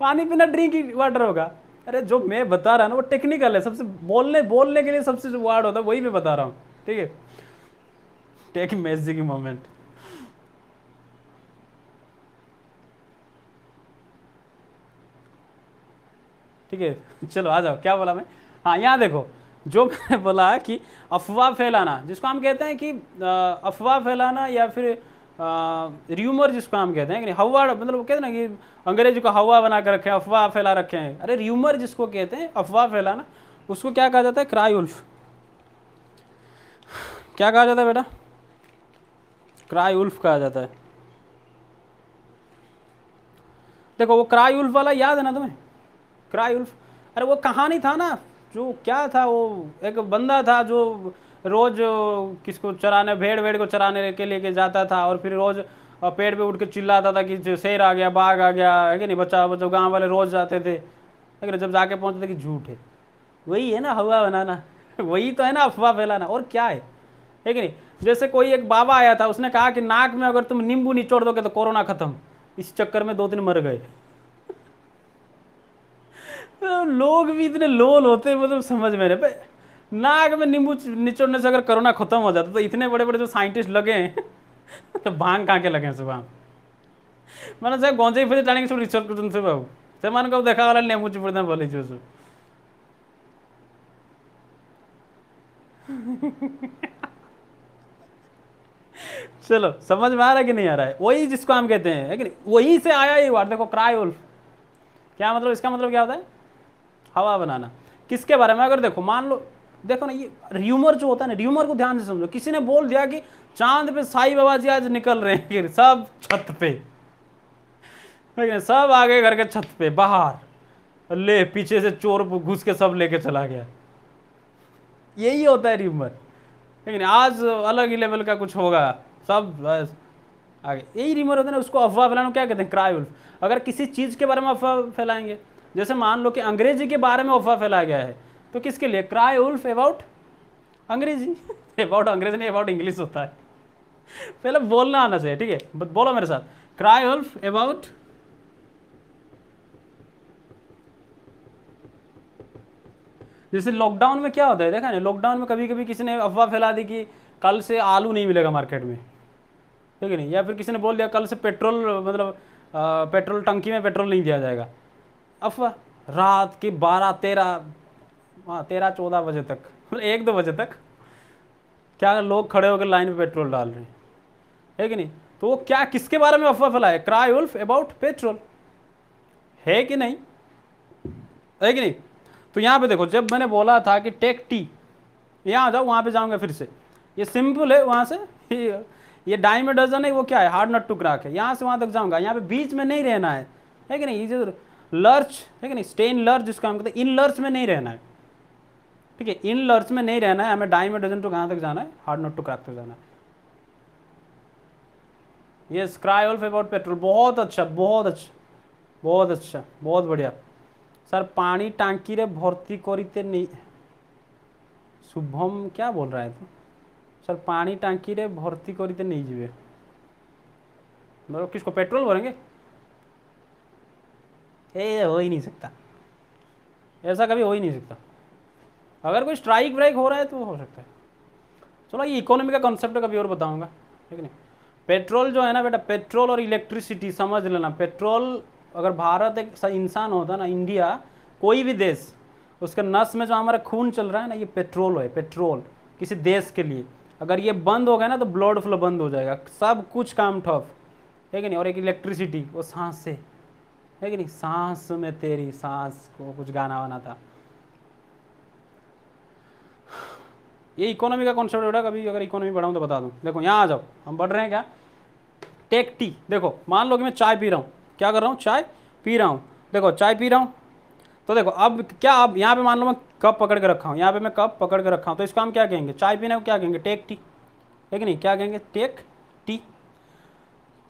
[SPEAKER 1] पानी पीना ड्रिंक वाटर होगा। अरे जो मैं बता रहा ना, वो टेक्निकल है। सबसे बोलने बोलने के लिए सबसे जो वर्ड होता है, वही मैं बता रहा हूँ। ठीक है? टेक मैजिक मोमेंट ठीक है? चलो, आ जाओ। क्या बोला मैं? हाँ यहाँ देखो, जो मैंने बोला कि अफवाह फैलाना, जिसको हम कहते हैं कि अफवाह फैलाना या फिर र्यूमर जिसको हम कहते हैं हवा मतलब कहते ना कि अंग्रेज़ी को हवा बना कर रखे, अफवाह फैला रखे हैं। अरे र्यूमर जिसको कहते हैं, अफवाह फैलाना, उसको क्या कहा जाता है? क्राई उल्फ क्या कहा जाता है बेटा? क्राई उल्फ कहा जाता है। देखो, वो क्राई उल्फ वाला याद है ना तुम्हें? Cry wolf. अरे वो कहानी था ना, जो क्या था वो, एक बंदा था जो रोज किसको चराने, भेड़ भेड़ को चराने के लेके जाता था और फिर रोज पेड़ पे उठ के चिल्लाता था कि शेर आ गया, बाघ आ गया, है कि नहीं, बच्चा बच्चा, गाँव वाले रोज जाते थे। लेकिन जब जाके पहुँचते थे कि झूठ है। वही है ना हवा बनाना। वही तो है ना अफवाह फैलाना। और क्या है? है नहीं? जैसे कोई एक बाबा आया था, उसने कहा कि नाक में अगर तुम नींबू निचोड़ दोगे तो कोरोना खत्म। इस चक्कर में दो दिन मर गए। लोग भी इतने लोल होते मतलब समझ में रहे नाक में नींबू निचोड़ने से अगर कोरोना खत्म हो जाता तो इतने बड़े बड़े जो साइंटिस्ट लगे हैं तो भाँग कहाँ के लगे हैं सुबह। मैंने साहब गौजे फिर जाने की रिसर्च कर तुमसे बाबू से मान देखा वाला नींबू चिपड़ते बोले जो चलो, समझ में आ रहा है कि नहीं आ रहा है? वही जिसको हम कहते हैं, है वही से आया ये वर्ड, देखो, क्राई उल्फ। क्या मतलब इसका मतलब क्या होता है? हवा बनाना। किसके बारे में? अगर देखो, मान लो, देखो ना, ये र्यूमर जो होता है ना र्यूमर को ध्यान से समझो। किसी ने बोल दिया कि चाँद पे साई बाबा जी आज निकल रहे हैं सब छत पे। सब आगे घर के छत पे, बाहर। ले, पीछे से चोर घुस के सब लेके चला गया। यही होता है र्यूमर लेकिन आज अलग ही लेवल का कुछ होगा। सब आगे। यही र्यूमर होता है ना, उसको अफवाह फैलाना, क्या कहते हैं क्राई उल्फ अगर किसी चीज़ के बारे में अफवाह फैलाएँगे जैसे मान लो कि अंग्रेज़ी के बारे में अफवाह फैलाया गया है तो किसके लिए? क्राई उल्फ अबाउट अंग्रेज़ी? अबाउट अंग्रेज़ी नहीं अबाउट इंग्लिश होता है। पहले बोलना आना चाहिए, ठीक है? बोलो मेरे साथ। क्राई उल्फ अबाउट जैसे लॉकडाउन में क्या होता है? देखा नहीं लॉकडाउन में कभी कभी किसी ने अफवाह फैला दी कि कल से आलू नहीं मिलेगा मार्केट में। ठीक है नहीं? या फिर किसी ने बोल दिया, कल से पेट्रोल मतलब पेट्रोल टंकी में पेट्रोल नहीं दिया जाएगा। अफवाह रात के बारह, तेरह हाँ तेरह, चौदह बजे तक। मतलब एक, दो बजे तक। क्या लोग खड़े होकर लाइन में पेट्रोल डाल रहे हैं? है कि नहीं? तो वो क्या, किसके बारे में अफवाह फैलाए? Cry wolf about petrol. है कि नहीं? है कि नहीं? तो यहाँ पे देखो, जब मैंने बोला था कि टेक टी यहाँ आ जाओ, वहाँ पे जाऊँगा फिर से। ये सिंपल है, वहाँ से। ये डायमंड डजन है, वो क्या है? हार्ड नट टू क्रैक है। यहाँ से वहाँ तक जाऊँगा। यहाँ पे बीच में नहीं रहना है। है कि नहीं? ये जो लर्च है नहीं? स्टेन लर्च जिसका हम कहते हैं। इन लर्च में नहीं रहना है। ठीक है? इन लर्च में नहीं रहना है। हमें डायमंड डजन टू कहाँ तक जाना है? हार्ड नोट टू क्रैक तक जाना है। ये स्क्राई ऑल्फ अबाउट पेट्रोल बहुत अच्छा बहुत अच्छा बहुत अच्छा बहुत बढ़िया। सर, पानी टांकी रे भर्ती करीते नहीं। शुभम क्या बोल रहा है तू? सर, पानी टांकी रे भर्ती करीते नहीं जीवे। मतलब किसको पेट्रोल भरेंगे? ए हो ही नहीं सकता। ऐसा कभी हो ही नहीं सकता। अगर कोई स्ट्राइक व्राइक हो रहा है तो हो सकता है। चलो ये इकोनॉमी का कॉन्सेप्ट कभी और बताऊँगा ठीक नहीं? पेट्रोल जो है ना बेटा, पेट्रोल और इलेक्ट्रिसिटी समझ लेना। पेट्रोल, अगर भारत एक इंसान होता ना, इंडिया, कोई भी देश, उसके नस में जो हमारा खून चल रहा है ना, ये पेट्रोल है, पेट्रोल, किसी देश के लिए। अगर ये बंद हो गया ना तो ब्लड फ्लो बंद हो जाएगा। सब कुछ काम ठप ठीक है नहीं? और एक इलेक्ट्रिसिटी वो सांस। से है कि नहीं? सांस में तेरी सांस को कुछ गाना वाना था। ये इकोनॉमी का कॉन्सेप्ट बेटा, कभी अगर इकोनॉमी पढ़ाऊँ तो बता दूँ। देखो, यहाँ आ जाओ। हम बढ़ रहे हैं क्या? टेक टी देखो, मान लो कि मैं चाय पी रहा हूँ। क्या कर रहा हूँ? चाय पी रहा हूँ। देखो, चाय पी रहा हूँ। तो देखो, अब क्या, अब यहाँ पे मान लो मैं कप पकड़ के रखा हूँ। यहाँ पे मैं कप पकड़ के रखा हूँ। तो इसको हम क्या कहेंगे? चाय पीने को क्या कहेंगे? टेक टी है नहीं? क्या कहेंगे? टेक टी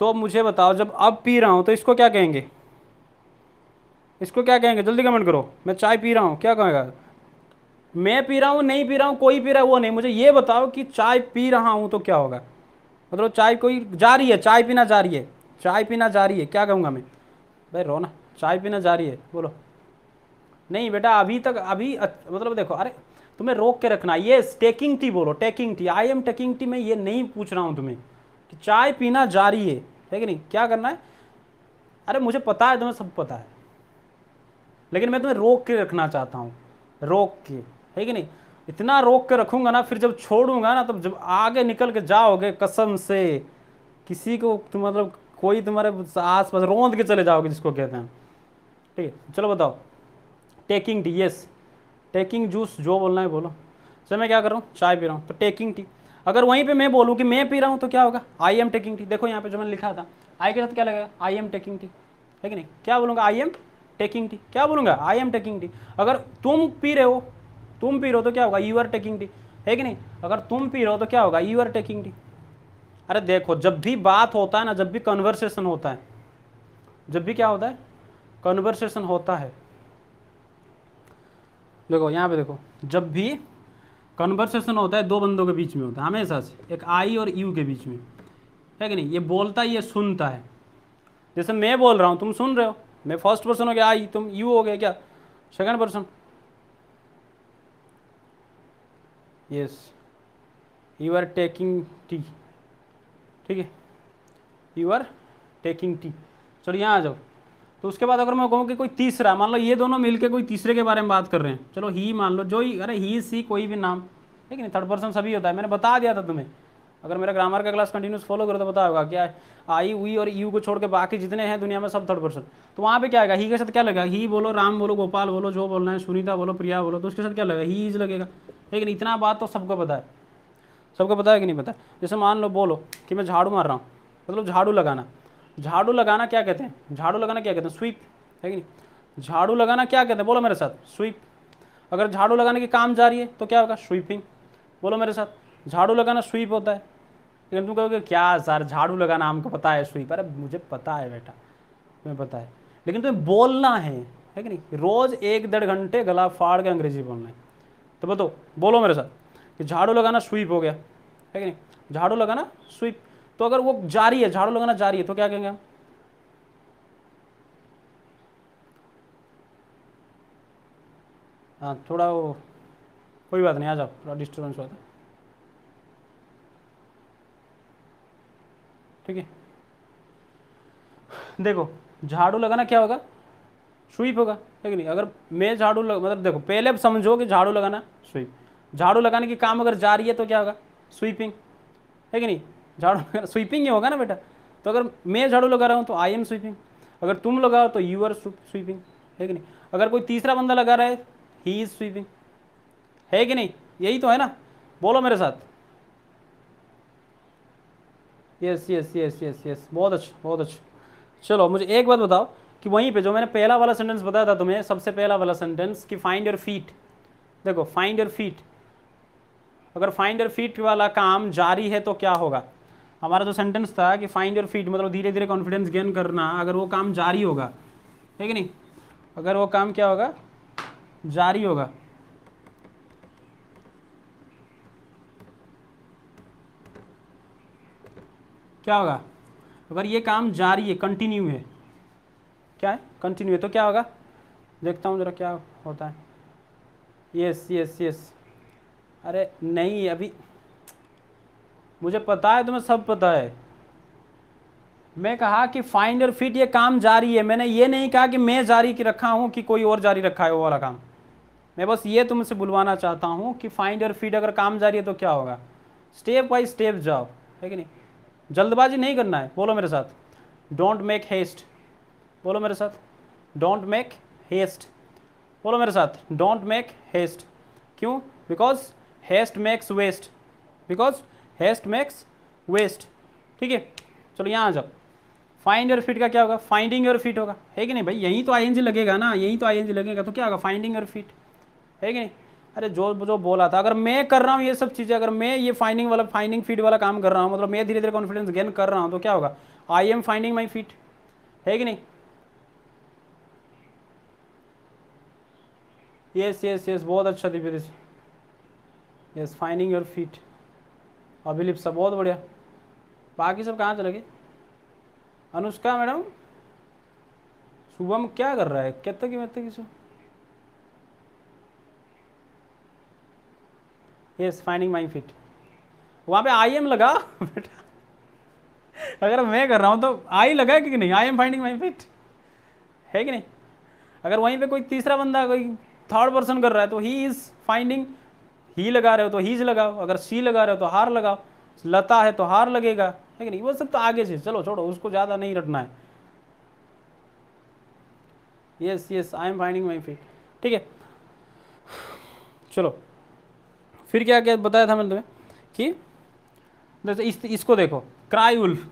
[SPEAKER 1] तो मुझे बताओ, जब अब पी रहा हूँ तो इसको क्या कहेंगे? इसको क्या कहेंगे? जल्दी कमेंट करो। मैं चाय पी रहा हूँ। क्या कहेगा? मैं पी रहा हूँ, नहीं पी रहा हूँ, कोई पी रहा है, वो नहीं। मुझे ये बताओ कि चाय पी रहा हूँ तो क्या होगा? मतलब चाय कोई जा रही है, चाय पीना जा रही है। चाय पीना जा रही है, क्या कहूँगा मैं? भाई रो ना चाय पीना जा रही है, बोलो। नहीं बेटा, अभी तक, अभी मतलब देखो, अरे तुम्हें रोक के रखना। ये टेकिंग टी बोलो taking tea I am taking tea मैं ये नहीं पूछ रहा हूँ तुम्हें कि चाय पीना जा रही है ठीक है नहीं? क्या करना है? अरे मुझे पता है, तुम्हें सब पता है। लेकिन मैं तुम्हें रोक के रखना चाहता हूँ। रोक के, है कि नहीं? इतना रोक के रखूँगा ना, फिर जब छोड़ूँगा ना, तब जब आगे निकल के जाओगे कसम से, किसी को तुम मतलब कोई तुम्हारे आस पास रोंद के चले जाओगे जिसको कहते हैं। ठीक है, चलो बताओ। Taking tea yes taking juice जो बोलना है बोलो। सर मैं क्या कर रहा हूँ? चाय पी रहा हूँ तो टेकिंग टी अगर वहीं पे मैं बोलूँ कि मैं पी रहा हूँ तो क्या होगा? आई एम टेकिंग टी देखो यहाँ पे जो मैंने लिखा था आई के साथ क्या लगेगा? आई एम टेकिंग टी है कि नहीं? क्या बोलूँगा? आई एम टेकिंग टी क्या बोलूँगा? आई एम टेकिंग टी अगर तुम पी रहे हो, तुम पी रहे हो तो क्या होगा? यू आर टेकिंग टी है कि नहीं? अगर तुम पी रहे हो तो क्या होगा? यू आर टेकिंग टी अरे देखो, जब भी बात होता है ना, जब भी कन्वर्सेशन होता है, जब भी क्या होता है? कन्वर्सेशन होता है। देखो, यहाँ पे देखो, जब भी कन्वर्सेशन होता है, दो बंदों के बीच में होता है, हमेशा से। एक आई और यू के बीच में। है कि नहीं? ये बोलता है ये सुनता है। जैसे मैं बोल रहा हूँ, तुम सुन रहे हो। मैं फ़र्स्ट पर्सन हो गया, आई, तुम यू हो गया क्या? Second person yes you are taking tea ठीक है? यू आर टेकिंग टी चलो यहाँ आ जाओ। तो उसके बाद अगर मैं कहूँ कि कोई तीसरा, मान लो ये दोनों मिलके कोई तीसरे के बारे में बात कर रहे हैं। चलो ही मान लो, जो ही, अरे ही सी कोई भी नाम। ठीक है थर्ड पर्सन सभी होता है। मैंने बता दिया था तुम्हें। अगर मेरा ग्रामर का क्लास कंटिन्यूस फॉलो करो तो बता होगा क्या आई वी और यू को छोड़ के बाकी जितने हैं दुनिया में सब थर्ड पर्सन तो वहाँ पे क्या आएगा? ही के साथ क्या लगेगा? ही बोलो, राम बोलो, गोपाल बोलो, जो बोलना है, सुनीता बोलो, प्रिया बोलो तो उसके साथ क्या लगेगा? ही इज़ लगेगा। लेकिन इतना बात तो सबको पता है। सबको पता है कि नहीं पता जैसे मान लो, बोलो कि मैं झाड़ू मार रहा हूँ। मतलब झाड़ू लगाना। झाड़ू लगाना क्या कहते हैं? झाड़ू लगाना क्या कहते हैं? स्वीप है कि नहीं? झाड़ू लगाना क्या कहते हैं? बोलो मेरे साथ स्वीप अगर झाड़ू लगाने की काम जा रही है तो क्या होगा? स्वीपिंग बोलो मेरे साथ, झाड़ू लगाना स्वीप होता है। लेकिन तुम कहोगे, क्या सर झाड़ू लगाना हमको पता है स्वीप अरे मुझे पता है बेटा, तुम्हें पता है। लेकिन तुम्हें बोलना है है कि नहीं? रोज़ एक डेढ़ घंटे गला फाड़ के अंग्रेज़ी बोलना है। तो बताओ, बोलो मेरे साथ कि झाड़ू लगाना स्वीप हो गया, है कि नहीं? झाड़ू लगाना स्वीप। तो अगर वो जारी है, झाड़ू लगाना जारी है तो क्या कहेंगे हम? हाँ थोड़ा वो, कोई बात नहीं, आ जाओ, थोड़ा डिस्टर्बेंस होता है ठीक है? देखो, झाड़ू लगाना क्या होगा? स्वीप होगा, है कि नहीं? अगर मैं झाड़ू लग मतलब देखो, पहले समझो कि झाड़ू लगाना, स्वीप। झाड़ू लगाने की काम अगर जा रही है तो क्या होगा? स्वीपिंग, है कि नहीं? झाड़ू स्वीपिंग ही होगा ना बेटा? तो अगर मैं झाड़ू लगा रहा हूँ तो आई एम स्वीपिंग अगर तुम लगाओ तो यू आर स्वीपिंग है कि नहीं? अगर कोई तीसरा बंदा लगा रहा है ही इज़ स्वीपिंग है कि नहीं? यही तो है ना? बोलो मेरे साथ। Yes yes yes yes yes बहुत अच्छा बहुत अच्छा। चलो, मुझे एक बात बताओ कि वहीं पे जो मैंने पहला वाला सेंटेंस बताया था तुम्हें, सबसे पहला वाला सेंटेंस कि फाइंड योर फीट देखो फाइंड योर फीट अगर फाइंड योर फीट वाला काम जारी है तो क्या होगा? हमारा जो सेंटेंस था कि फाइंड योर फीट मतलब धीरे धीरे कॉन्फिडेंस गेन करना, अगर वो काम जारी होगा ठीक है नहीं? अगर वो काम क्या होगा? जारी होगा। क्या होगा? अगर ये काम जारी है कंटिन्यू है, क्या है? कंटिन्यू है तो क्या होगा? देखता हूँ ज़रा क्या होता है। यस यस यस अरे नहीं, अभी मुझे पता है, तुम्हें सब पता है। मैं कहा कि फाइंड और फिट ये काम जारी है। मैंने ये नहीं कहा कि मैं जारी की रखा हूँ कि कोई और जारी रखा है वो वाला काम। मैं बस ये तुमसे बुलवाना चाहता हूँ कि फाइंड और फ़ीड अगर काम जारी है तो क्या होगा? स्टेप बाई स्टेप जाओ, है कि नहीं? जल्दबाजी नहीं करना है, बोलो मेरे साथ। डोंट मेक हेस्ट बोलो मेरे साथ। डोंट मेक हेस्ट बोलो मेरे साथ। डोंट मेक हेस्ट क्यों? Because haste makes waste because haste makes waste ठीक है? चलो यहाँ आ जाओ। फाइंड योर फिट का क्या होगा? फाइंडिंग योर फिट होगा। है कि नहीं भाई? यहीं तो आईएनजी लगेगा ना? यहीं तो आईएनजी लगेगा तो क्या होगा? फाइंडिंग योर फिट है कि नहीं? अरे जो जो बोला था, अगर मैं कर रहा हूँ ये सब चीज़ें, अगर मैं ये फाइंडिंग वाला फाइंडिंग फीट वाला काम कर रहा हूँ मतलब मैं धीरे धीरे कॉन्फिडेंस गेन कर रहा हूँ तो क्या होगा? I am finding my feet है कि नहीं? यस यस यस बहुत अच्छा Divya yes finding your feet Abhilipsa बहुत बढ़िया। बाकी सब कहाँ चले गए? अनुष्का मैडम, शुभम क्या कर रहा है? कितने की मतलब की यस फाइंडिंग माई फिट वहाँ पे आई एम लगा, बेटा। अगर मैं कर रहा हूँ तो आई लगा कि नहीं? I am finding my fit है कि नहीं? अगर वहीं पे कोई तीसरा बंदा, कोई थर्ड पर्सन कर रहा है तो ही इज़ फाइंडिंग ही लगा रहे हो तो हीज लगाओ। अगर सी लगा रहे हो तो हार लगाओ। लता है तो हार लगेगा। है कि नहीं? वो सब तो आगे से। चलो, छोड़ो, उसको ज़्यादा नहीं रटना है। Yes yes I am finding my fit ठीक है। चलो। फिर क्या क्या बताया था मैंने तुम्हें? कि जैसे इस, इसको देखो, क्राई उल्फ।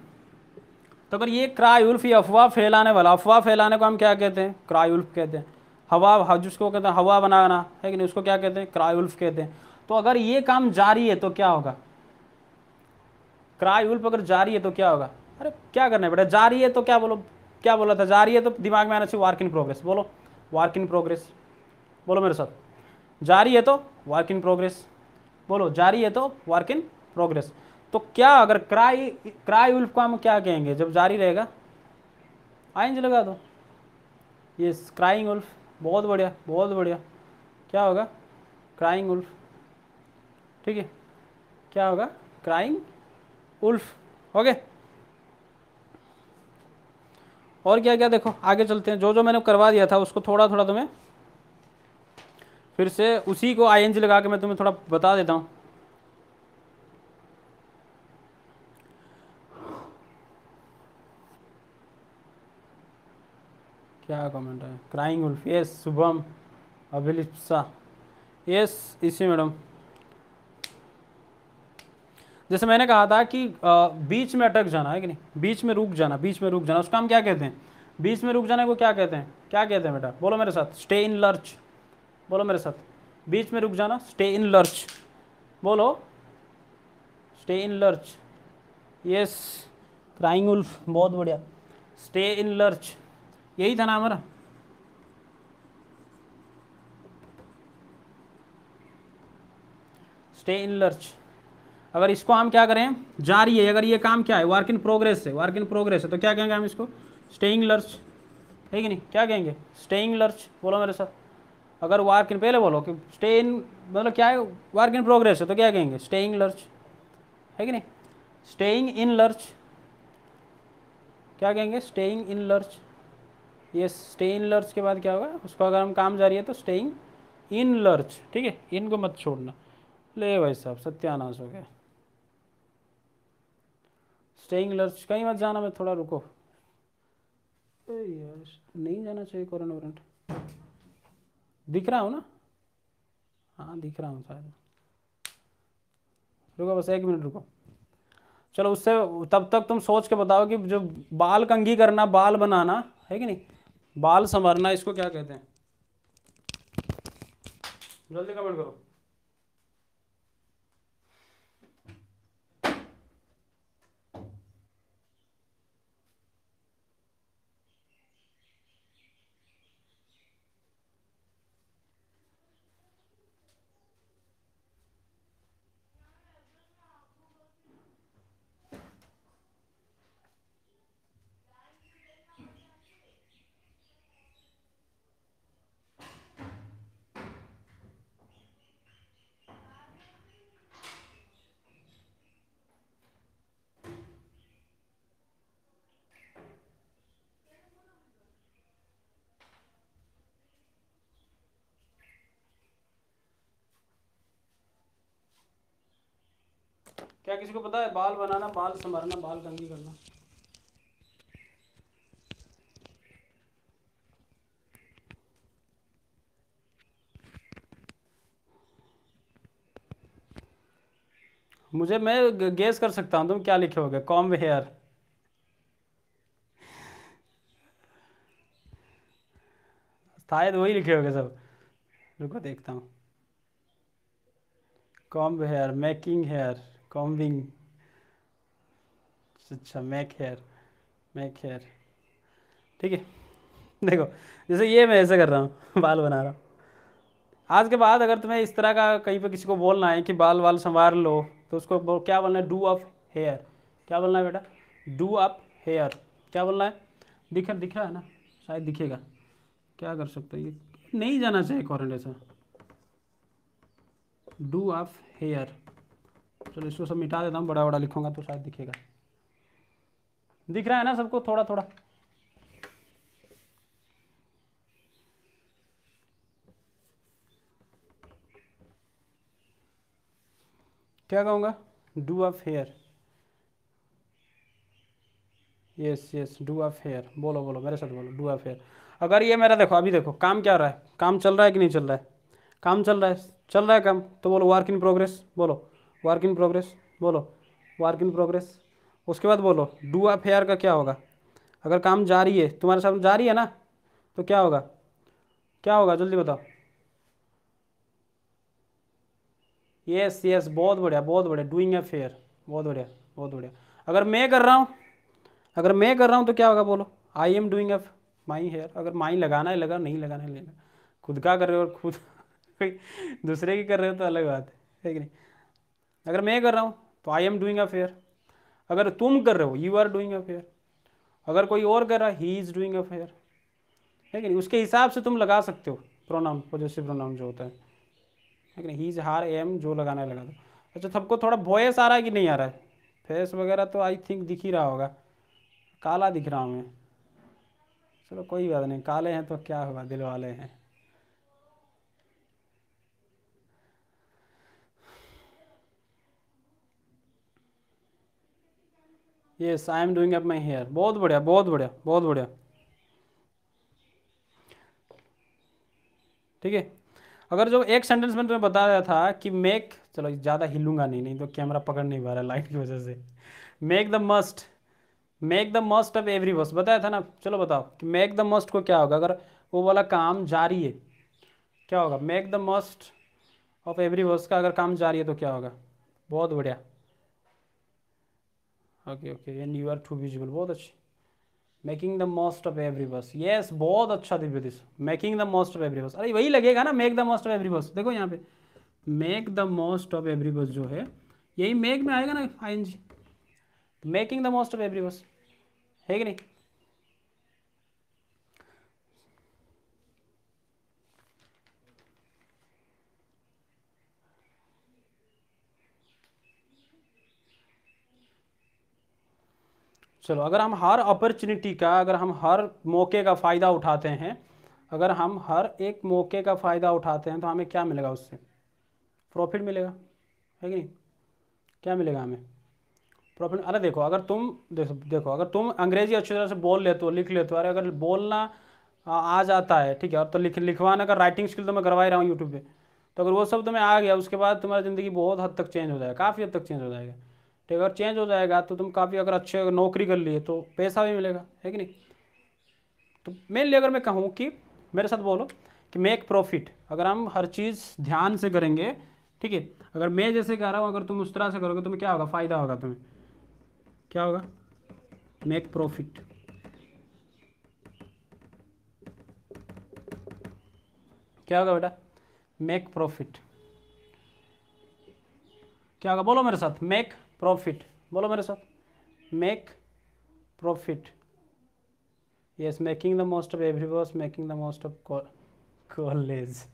[SPEAKER 1] तो अगर ये क्राई उल्फ ये अफवाह फैलाने वाला, अफवाह फैलाने को हम क्या कहते हैं? क्राई उल्फ कहते हैं। हवा जिसको कहते हैं, हवा बनाना, है कि नहीं, उसको क्या कहते हैं? क्राई उल्फ कहते हैं। तो अगर ये काम जारी है तो क्या होगा? क्राई उल्फ अगर जारी है तो क्या होगा? अरे, क्या करना है बेटा? जारी है तो क्या बोलो? क्या बोला था? जारी है तो दिमाग में आना चाहिए वर्क इन प्रोग्रेस बोलो वर्क इन प्रोग्रेस बोलो मेरे साथ। जारी है तो वर्क इन प्रोग्रेस बोलो, जारी है तो वर्क इन प्रोग्रेस तो क्या अगर क्राई क्राई उल्फ को हम क्या कहेंगे? जब जारी रहेगा आइंज लगा दो। ये क्राइंग उल्फ बहुत बढ़िया बहुत बढ़िया। क्या होगा? क्राइंग उल्फ ठीक है? क्या होगा? क्राइंग उल्फ ओके और क्या क्या देखो, आगे चलते हैं। जो जो मैंने करवा दिया था, उसको थोड़ा थोड़ा तुम्हें फिर से उसी को आई लगा के मैं तुम्हें थोड़ा बता देता हूँ। क्या कमेंट है? Crying wolf yes Shubham Abhilipsa yes इसी मैडम। जैसे मैंने कहा था कि बीच में अटक जाना, है कि नहीं? बीच में रुक जाना, बीच में रुक जाना। उसका हम क्या कहते हैं? बीच में रुक जाने को क्या कहते हैं? क्या कहते हैं बेटा? बोलो मेरे साथ। स्टे इन लर्च बोलो मेरे साथ। बीच में रुक जाना। स्टे इन लर्च बोलो। Stay in lurch yes crying wolf बहुत बढ़िया। स्टे इन लर्च यही था ना हमारा। स्टे इन लर्च अगर इसको हम क्या करें? जारी है। अगर ये काम क्या है? वर्क इन प्रोग्रेस है। वर्क इन प्रोग्रेस है। तो क्या कहेंगे हम इसको? स्टेइंग लर्च है कि नहीं? क्या कहेंगे? स्टेइंग लर्च बोलो मेरे साथ। अगर वर्क इन पहले बोलो कि स्टे इन मतलब क्या है? वर्क इन प्रोग्रेस है तो क्या कहेंगे? स्टेइंग लर्च है कि नहीं? स्टेइंग इन लर्च क्या कहेंगे? स्टेइंग इन लर्च ये स्टे इन लर्च के बाद क्या होगा? उसको अगर हम काम जारी है तो स्टेइंग इन लर्च ठीक है? इनको मत छोड़ना. ले भाई साहब, सत्यानाश हो गया. स्टेइंग लर्च कहीं मत जाना, मैं थोड़ा रुको. यार, नहीं जाना चाहिए कोरोना वारंट दिख रहा हूँ ना? हाँ दिख रहा हूँ शायद। रुको, बस एक मिनट रुको। चलो, उससे तब तक तुम सोच के बताओ कि जो बाल कंघी करना, बाल बनाना, है कि नहीं? बाल संवरना, इसको क्या कहते हैं? जल्दी कमेंट करो। क्या किसी को पता है? बाल बनाना, बाल संवारना बाल कंगी करना। मुझे, मैं गेस कर सकता हूँ, तुम क्या लिखे होगे? कॉम हेयर शायद वही लिखे होगे सब। रुको, देखता हूँ। Comb hair making hair combing अच्छा मेक हेयर मेक हेयर ठीक है देखो जैसे ये मैं ऐसे कर रहा हूँ बाल बना रहा हूँ आज के बाद अगर तुम्हें इस तरह का कहीं पे किसी को बोलना है कि बाल वाल संवार लो तो उसको क्या बोलना है डू अप हेयर क्या बोलना है बेटा डू अप हेयर क्या बोलना है दिख दिख रहा है ना शायद दिखेगा क्या कर सकते ये नहीं जाना चाहिए कॉरेंट ऐसा डू ऑफ़ हेयर चलो इसको सब मिटा देता हूँ बड़ा बड़ा लिखूँगा तो शायद दिखेगा। दिख रहा है ना सबको थोड़ा थोड़ा क्या कहूँगा? Do of hair yes yes do of hair बोलो बोलो, मेरे साथ बोलो डू ऑफ़ हेयर अगर ये मेरा देखो, अभी देखो, काम क्या रहा है? काम चल रहा है कि नहीं चल रहा है? काम चल रहा है, चल रहा है काम। तो बोलो वर्क इन प्रोग्रेस बोलो। वर्क इन प्रोग्रेस बोलो। वर्क इन प्रोग्रेस उसके बाद बोलो डू ऑफ़ हेयर का क्या होगा? अगर काम जारी है, तुम्हारे साथ जारी है ना तो क्या होगा? क्या होगा? जल्दी बताओ। यस यस बहुत बढ़िया बहुत बढ़िया। डूइंग ए फेयर बहुत बढ़िया बहुत बढ़िया। अगर मैं कर रहा हूँ, अगर मैं कर रहा हूँ तो क्या होगा बोलो? I am doing F my hair अगर माई लगाना है, लगा, नहीं लगाना है, लेना। खुद का कर रहे हो और खुद दूसरे की कर रहे हो तो अलग बात है कि नहीं? अगर मैं कर रहा हूँ तो आई एम डूइंग अफेयर अगर तुम कर रहे हो you are doing affair अगर कोई और कर रहा है he is doing affair fair है नहीं? उसके हिसाब से तुम लगा सकते हो प्रोनाउन पॉजिटिव प्रोनाउन जो होता है. है ही इज़ हार एम जो लगाना है लगा दो अच्छा सबको थोड़ा वॉयस आ रहा है कि नहीं आ रहा है? फेस वगैरह तो आई थिंक दिख ही रहा होगा. काला दिख रहा हूँ मैं. चलो, कोई बात नहीं. काले हैं तो क्या हुआ? दिल वाले हैं. Yes I am doing up my hair बहुत बढ़िया बहुत बढ़िया बहुत बढ़िया। ठीक है? अगर जो एक सेंटेंस में तुम्हें बता रहा था कि मेक चलो ज़्यादा हिलूँगा नहीं नहीं तो कैमरा पकड़ नहीं पा रहा लाइट की वजह से। Make the must make the must of every verse बताया था ना? चलो बताओ कि मेक द मस्ट को क्या होगा? अगर वो वाला काम जारी है, क्या होगा? Make the must of every verse का अगर काम जारी है तो क्या होगा? बहुत बढ़िया। Okay okay and you are too visual बहुत अच्छी। Making the most of every bus yes बहुत अच्छा Divya this. Making the most of every bus अरे, वही लगेगा ना make the most of every bus देखो यहाँ पे। Make the most of every bus जो है, यही मेक में आएगा ना I N G making the most of every bus है कि नहीं? चलो, अगर हम हर अपॉर्चुनिटी का, अगर हम हर मौके का फ़ायदा उठाते हैं, अगर हम हर एक मौके का फ़ायदा उठाते हैं तो हमें क्या मिलेगा उससे? प्रॉफिट मिलेगा, है कि नहीं? क्या मिलेगा हमें? प्रॉफिट अरे देखो, अगर तुम, देखो देखो, अगर तुम अंग्रेज़ी अच्छी तरह से बोल लेते हो, लिख लेते हो, अरे अगर बोलना, आ जाता है, ठीक है, और तो लिख, लिखवाने का राइटिंग स्किल तो मैं करवा ही रहा हूँ यूट्यूब पर तो अगर वो सब तुम्हें आ गया, उसके बाद तुम्हारी ज़िंदगी बहुत हद तक चेंज हो जाएगा, काफ़ी हद तक चेंज हो जाएगा। ठीक है अगर चेंज हो जाएगा तो तुम काफ़ी अगर अच्छे नौकरी कर लिए तो पैसा भी मिलेगा, है कि नहीं? तो मेनली अगर मैं कहूँ कि, मेरे साथ बोलो कि मेक प्रॉफिट अगर हम हर चीज़ ध्यान से करेंगे, ठीक है? अगर मैं जैसे कह रहा हूँ, अगर तुम उस तरह से करोगे, तुम्हें क्या होगा? फ़ायदा होगा तुम्हें। क्या होगा? मेक प्रॉफिट क्या होगा बेटा? मेक प्रॉफिट क्या होगा? बोलो मेरे साथ मेक प्रॉफिट बोलो मेरे साथ। Make profit yes making the most of every verse making the most of college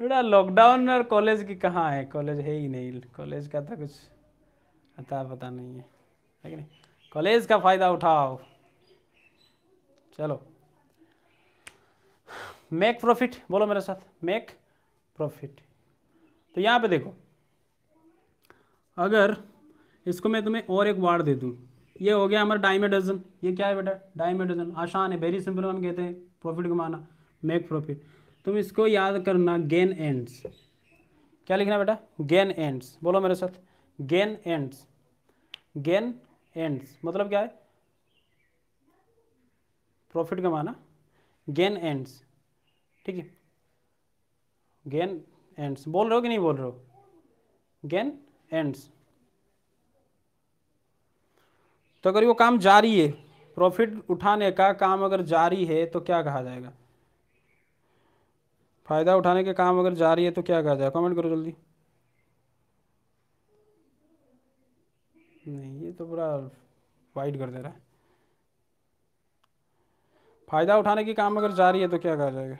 [SPEAKER 1] बेटा लॉकडाउन में और कॉलेज की कहाँ है? कॉलेज है ही नहीं। कॉलेज का तो कुछ अता पता नहीं है। है कॉलेज का फ़ायदा उठाओ। चलो। मेक प्रॉफिट बोलो मेरे साथ। मेक प्रॉफिट तो यहाँ पे देखो। अगर इसको मैं तुम्हें और एक वार्ड दे दूँ। ये हो गया हमारा डाइमेडजन ये क्या है बेटा? डाइमेडजन आसान है वेरी सिंपल हम कहते हैं। प्रॉफिट कमाना मेक प्रॉफिट तुम इसको याद करना गेन एंड्स क्या लिखना बेटा? गेन एंड्स बोलो मेरे साथ। गेन एंड्स गेन एंड्स मतलब क्या है? प्रॉफिट कमाना। गेन एंड्स ठीक है? गेन एंड्स बोल रहे हो कि नहीं बोल रहे हो? गेन एंड्स तो अगर वो काम जारी है प्रॉफिट उठाने का काम अगर जारी है तो क्या कहा जाएगा? फ़ायदा उठाने के काम अगर जारी है तो क्या कहा जाएगा? कमेंट करो जल्दी। नहीं, ये तो पूरा वाइट कर दे रहा है। फ़ायदा उठाने के काम अगर जारी है तो क्या कहा जाएगा?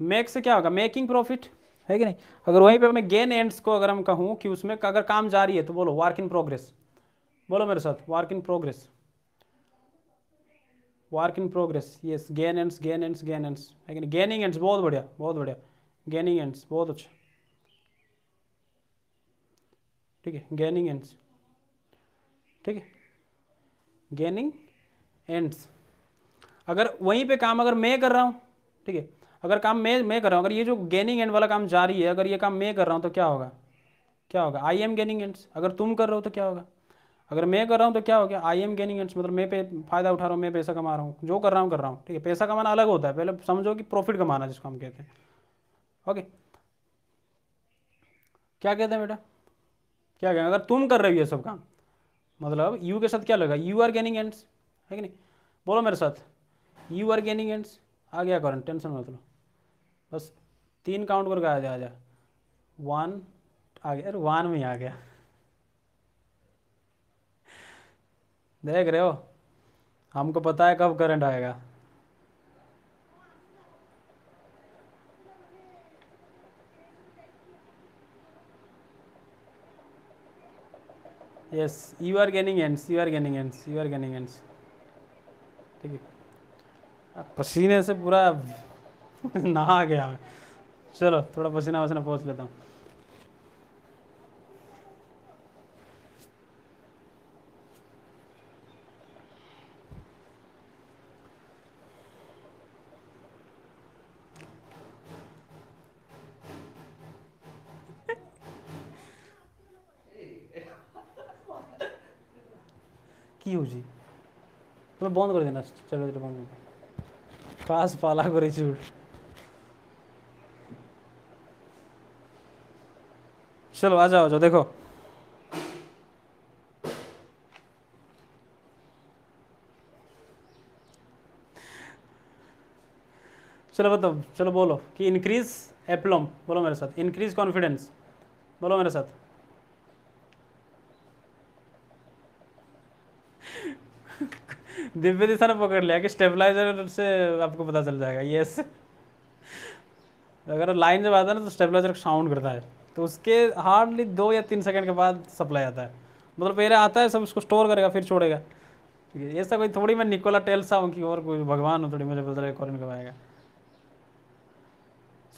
[SPEAKER 1] मेक से क्या होगा? मेकिंग प्रॉफिट है कि नहीं? अगर वहीं पे मैं गेन एंड्स को अगर हम कहूँ कि उसमें अगर काम जारी है तो बोलो वर्क इन प्रोग्रेस बोलो मेरे साथ work in progress work in progress yes gain ends gain ends gain ends है कि नहीं? गेनिंग एंड्स बहुत बढ़िया बहुत बढ़िया. गेनिंग एंड्स बहुत अच्छा. ठीक है गेनिंग एंड्स ठीक है? गेनिंग एंड्स अगर वहीं पे काम अगर मैं कर रहा हूँ, ठीक है अगर काम मैं मैं कर रहा हूँ, अगर ये जो गेनिंग एंड वाला काम जारी है, अगर ये काम मैं कर रहा हूँ तो क्या होगा? क्या होगा? आई एम गेनिंग एंड्स अगर तुम कर रहे हो तो क्या होगा? अगर मैं कर रहा हूँ तो क्या हो गया? आई एम गेनिंग एंड्स मतलब मैं पे फ़ायदा उठा रहा हूँ, मैं पैसा कमा रहा हूँ। जो कर रहा हूँ, कर रहा हूँ। ठीक है, पैसा कमाना अलग होता है। पहले समझो कि प्रॉफिट कमाना, जिसको हम कहते हैं। ओके क्या कहते हैं बेटा? क्या कहें? अगर तुम कर रहे हो ये सब काम मतलब यू के साथ क्या लगा? यू आर गेनिंग एंड्स है कि नहीं? बोलो मेरे साथ। यू आर गेनिंग एंड्स आ गया करें टेंशन मत लो। बस तीन काउंट करके आ जा आ जा। वन आ गया, अरे वन में आ गया। देख रहे हो, हमको पता है कब करंट आएगा। Yes you are gaining ends you are gaining ends you are gaining ends ठीक है। पसीने से पूरा नहा गया मैं। चलो, थोड़ा पसीना वसीना पहुँच लेता हूँ। बंद कर देना, चलो चलो, बंद पास पाला करे चूट चलो, आ जाओ जाओ, देखो। चलो बताओ चलो, बोलो कि इंक्रीज एप्लम, बोलो मेरे साथ। इंक्रीज कॉन्फिडेंस बोलो मेरे साथ। दिव्य दिशा ने पकड़ लिया कि स्टेबलाइजर से आपको पता चल जाएगा यस अगर लाइन जब आता है ना तो स्टेबलाइजर साउंड करता है। तो उसके हार्डली दो या तीन सेकंड के बाद सप्लाई आता है। मतलब पहले आता है, सब उसको स्टोर करेगा, फिर छोड़ेगा। ऐसा कोई थोड़ी मैं निकोला टेल्सा हूँ कि और कोई भगवान हो, थोड़ी मुझे पता कौन करवाएगा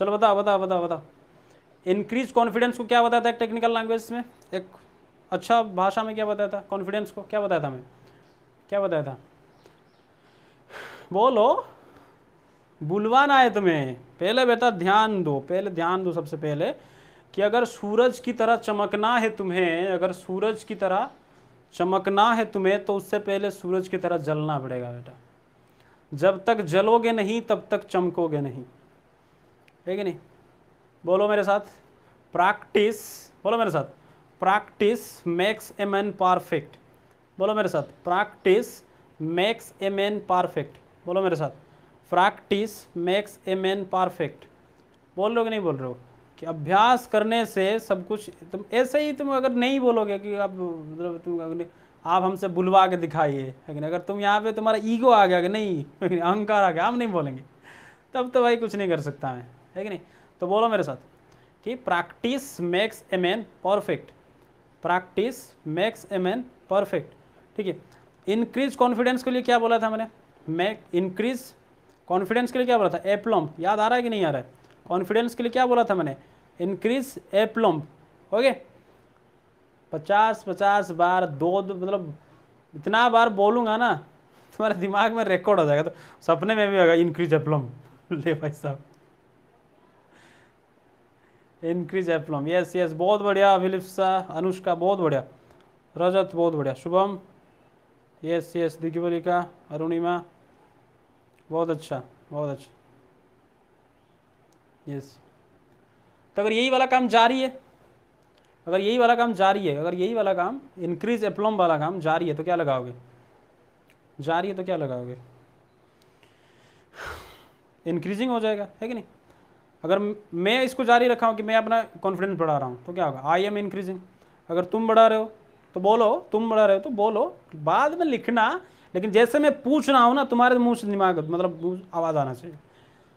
[SPEAKER 1] चलो बताओ बताओ बताओ बताओ। इंक्रीज कॉन्फिडेंस को क्या बताता है टेक्निकल लैंग्वेज में? एक अच्छा भाषा में क्या बताया था? कॉन्फिडेंस को क्या बताया था मैं क्या बताया था? बोलो, बुलवाना है तुम्हें। पहले बेटा ध्यान दो, पहले ध्यान दो सबसे पहले। कि अगर सूरज की तरह चमकना है तुम्हें, अगर सूरज की तरह चमकना है तुम्हें तो उससे पहले सूरज की तरह जलना पड़ेगा बेटा। जब तक जलोगे नहीं, तब तक चमकोगे नहीं। है नहीं? बोलो मेरे साथ। प्रैक्टिस बोलो मेरे साथ। Practice makes a man perfect बोलो मेरे साथ। Practice makes a man perfect बोलो मेरे साथ। Practice makes a man perfect बोल रहे हो कि नहीं बोल रहे हो? कि अभ्यास करने से सब कुछ, तुम ऐसे ही तुम अगर नहीं बोलोगे कि आप मतलब तुम आप हमसे बुलवा के दिखाइए लेकिन अगर तुम यहाँ पे तुम्हारा ईगो आ गया कि नहीं अहंकार आ गया, हम नहीं बोलेंगे। तब तो भाई कुछ नहीं कर सकता मैं, है कि नहीं? तो बोलो मेरे साथ कि practice makes a man perfect practice makes a man perfect ठीक है? इंक्रीज कॉन्फिडेंस के लिए क्या बोला था मैंने? मैक इंक्रीज कॉन्फिडेंस के लिए क्या बोला था? एप्लम याद आ रहा है कि नहीं आ रहा है? कॉन्फिडेंस के लिए क्या बोला था मैंने? इंक्रीज एप्लम ओके पचास पचास बार, दो दो मतलब इतना बार बोलूँगा ना, तुम्हारे दिमाग में रिकॉर्ड हो जाएगा तो सपने में भी होगा इंक्रीज एप्लम ले भाई साहब। इंक्रीज एप्लम यस यस बहुत बढ़िया, अभिलिप्सा अनुष्का, बहुत बढ़िया। रजत, बहुत बढ़िया। Shubham. Yes yes Digbalika Arunima. बहुत अच्छा बहुत अच्छा। यस तो अगर यही वाला काम जारी है, अगर यही वाला काम जारी है, अगर यही वाला काम इंक्रीज एप्लम वाला काम जारी है तो क्या लगाओगे? जारी है तो क्या लगाओगे? इंक्रीजिंग हो जाएगा, है कि नहीं? अगर मैं इसको जारी रखा हूँ कि मैं अपना कॉन्फिडेंस बढ़ा रहा हूँ तो क्या होगा? आई एम इंक्रीजिंग अगर तुम बढ़ा रहे हो तो बोलो, तुम बढ़ा रहे हो तो बोलो। बाद में लिखना, लेकिन जैसे मैं पूछ रहा हूँ ना, तुम्हारे मुँह से दिमाग मतलब आवाज़ आना चाहिए।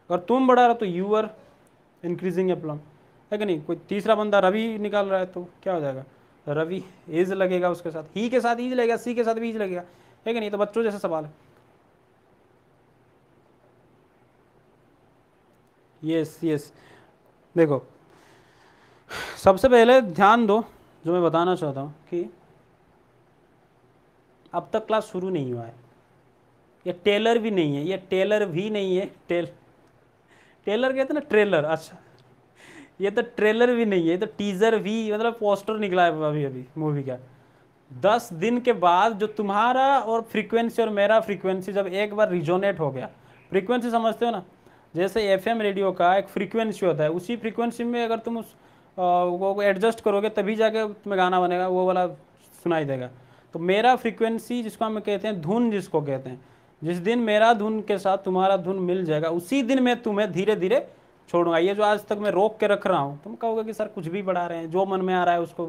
[SPEAKER 1] अगर तुम बढ़ा रहे हो तो यू आर इंक्रीजिंग एप्लम है कि नहीं? कोई तीसरा बंदा रवि निकाल रहा है तो क्या हो जाएगा? रवि एज लगेगा उसके साथ। ही के साथ ईज लगेगा सी के साथ भी ईज लगेगा। है कि नहीं? तो बच्चों जैसे सवाल है। यस यस देखो, सबसे पहले ध्यान दो, जो मैं बताना चाहता हूँ कि अब तक क्लास शुरू नहीं हुआ है। ये टेलर भी नहीं है, ये टेलर भी नहीं है टेल टेलर कहते ना ट्रेलर अच्छा। ये तो ट्रेलर भी नहीं है, ये तो टीजर भी मतलब पोस्टर निकला है अभी अभी मूवी का। दस दिन के बाद जो तुम्हारा और फ्रीक्वेंसी और मेरा फ्रीक्वेंसी जब एक बार रिजोनेट हो गया फ्रीक्वेंसी समझते हो ना? जैसे एफएम रेडियो का एक फ्रीक्वेंसी होता है, उसी फ्रीक्वेंसी में अगर तुम उस वो एडजस्ट करोगे, तभी जाके तुम्हें गाना बनेगा, वो वाला सुनाई देगा। तो मेरा फ्रीक्वेंसी जिसको हम कहते हैं, धुन जिसको कहते हैं जिस दिन मेरा धुन के साथ तुम्हारा धुन मिल जाएगा, उसी दिन मैं तुम्हें धीरे धीरे छोड़ूँगा। ये जो आज तक मैं रोक के रख रहा हूँ, तुम कहोगे कि, सर, कुछ भी बढ़ा रहे हैं, जो मन में आ रहा है उसको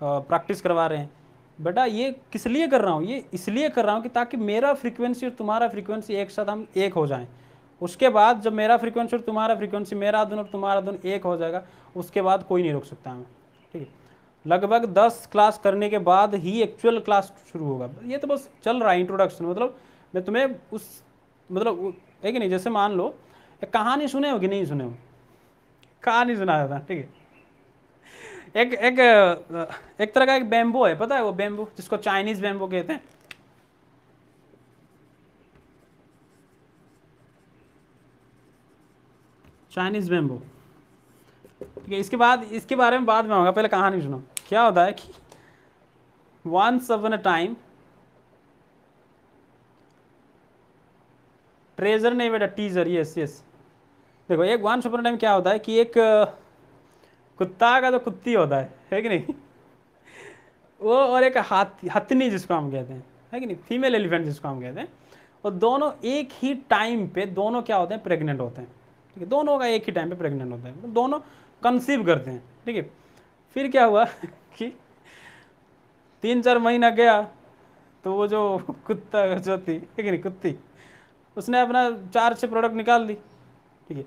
[SPEAKER 1] प्रैक्टिस करवा रहे हैं। बेटा, ये किस लिए कर रहा हूँ? ये इसलिए कर रहा हूँ कि ताकि मेरा फ्रीक्वेंसी और तुम्हारा फ्रीक्वेंसी एक साथ हम एक हो जाएँ। उसके बाद जब मेरा फ्रीक्वेंसी और तुम्हारा फ्रीक्वेंसी, मेरा धुन और तुम्हारा धुन एक हो जाएगा, उसके बाद कोई नहीं रोक सकता हमें। ठीक है? लगभग दस क्लास करने के बाद ही एक्चुअल क्लास शुरू होगा। ये तो बस चल रहा है इंट्रोडक्शन मतलब मैं तुम्हें उस मतलब है कि नहीं? जैसे मान लो, एक कहानी सुने हो कि नहीं सुने हो? कहानी सुना था, ठीक है? एक एक एक तरह का एक बेम्बो है, पता है वो बैम्बो जिसको चाइनीज़ बैम्बो कहते हैं? चाइनीज़ बैम्बो ठीक है, इसके बाद, इसके बारे में बाद में होगा, पहले कहानी सुनो। क्या होता है कि once upon a time treasure नहीं, बेटा टीजर यस यस देखो, एक वन सुपर टाइम क्या होता है कि एक कुत्ता का तो कुत्ती होता है है कि नहीं? वो और एक हाथी, हथनी जिसको हम कहते हैं, है कि नहीं? फीमेल एलिफेंट जिसको हम कहते हैं। और दोनों एक ही टाइम पे, दोनों क्या होते हैं? प्रेग्नेंट होते हैं। ठीक है, दोनों का एक ही टाइम पे प्रेग्नेंट होता है। तो दोनों कंसीव करते हैं, ठीक है? फिर क्या हुआ कि तीन चार महीना गया तो वो जो कुत्ता जो थी, है कि नहीं? कुत्ती। उसने अपना चार छः प्रोडक्ट निकाल दी। ठीक है।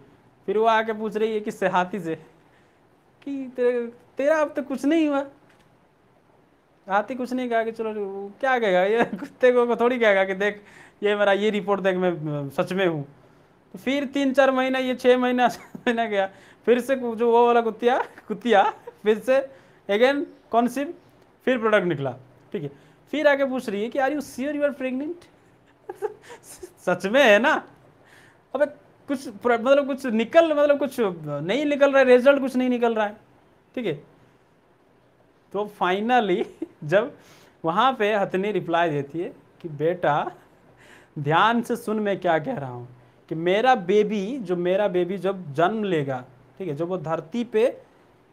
[SPEAKER 1] फिर वो आके पूछ रही है किससे हाथी से, कि तेरे, तेरा अब तो कुछ नहीं हुआ। हाथी कुछ नहीं कहा कि चलो, क्या कहेगा? ये कुत्ते को थोड़ी कहेगा कि देख, ये मेरा ये रिपोर्ट देख, मैं सच में हूँ। तो फिर तीन चार महीना, ये छः महीना महीना गया। फिर से जो वो वाला कुत्तिया कुत्तिया, फिर से अगेन कॉन्सिव फिर प्रोडक्ट निकला। ठीक है। फिर आके पूछ रही है कि are you sure you are pregnant सच में है ना? अबे, कुछ मतलब कुछ निकल मतलब कुछ नहीं निकल रहा है रिज़ल्ट कुछ नहीं निकल रहा है। ठीक है? तो फाइनली जब वहाँ पे हथनी रिप्लाई देती है कि, बेटा, ध्यान से सुन मैं क्या कह रहा हूँ, कि मेरा बेबी जो मेरा बेबी जब जन्म लेगा, ठीक है, जब वो धरती पे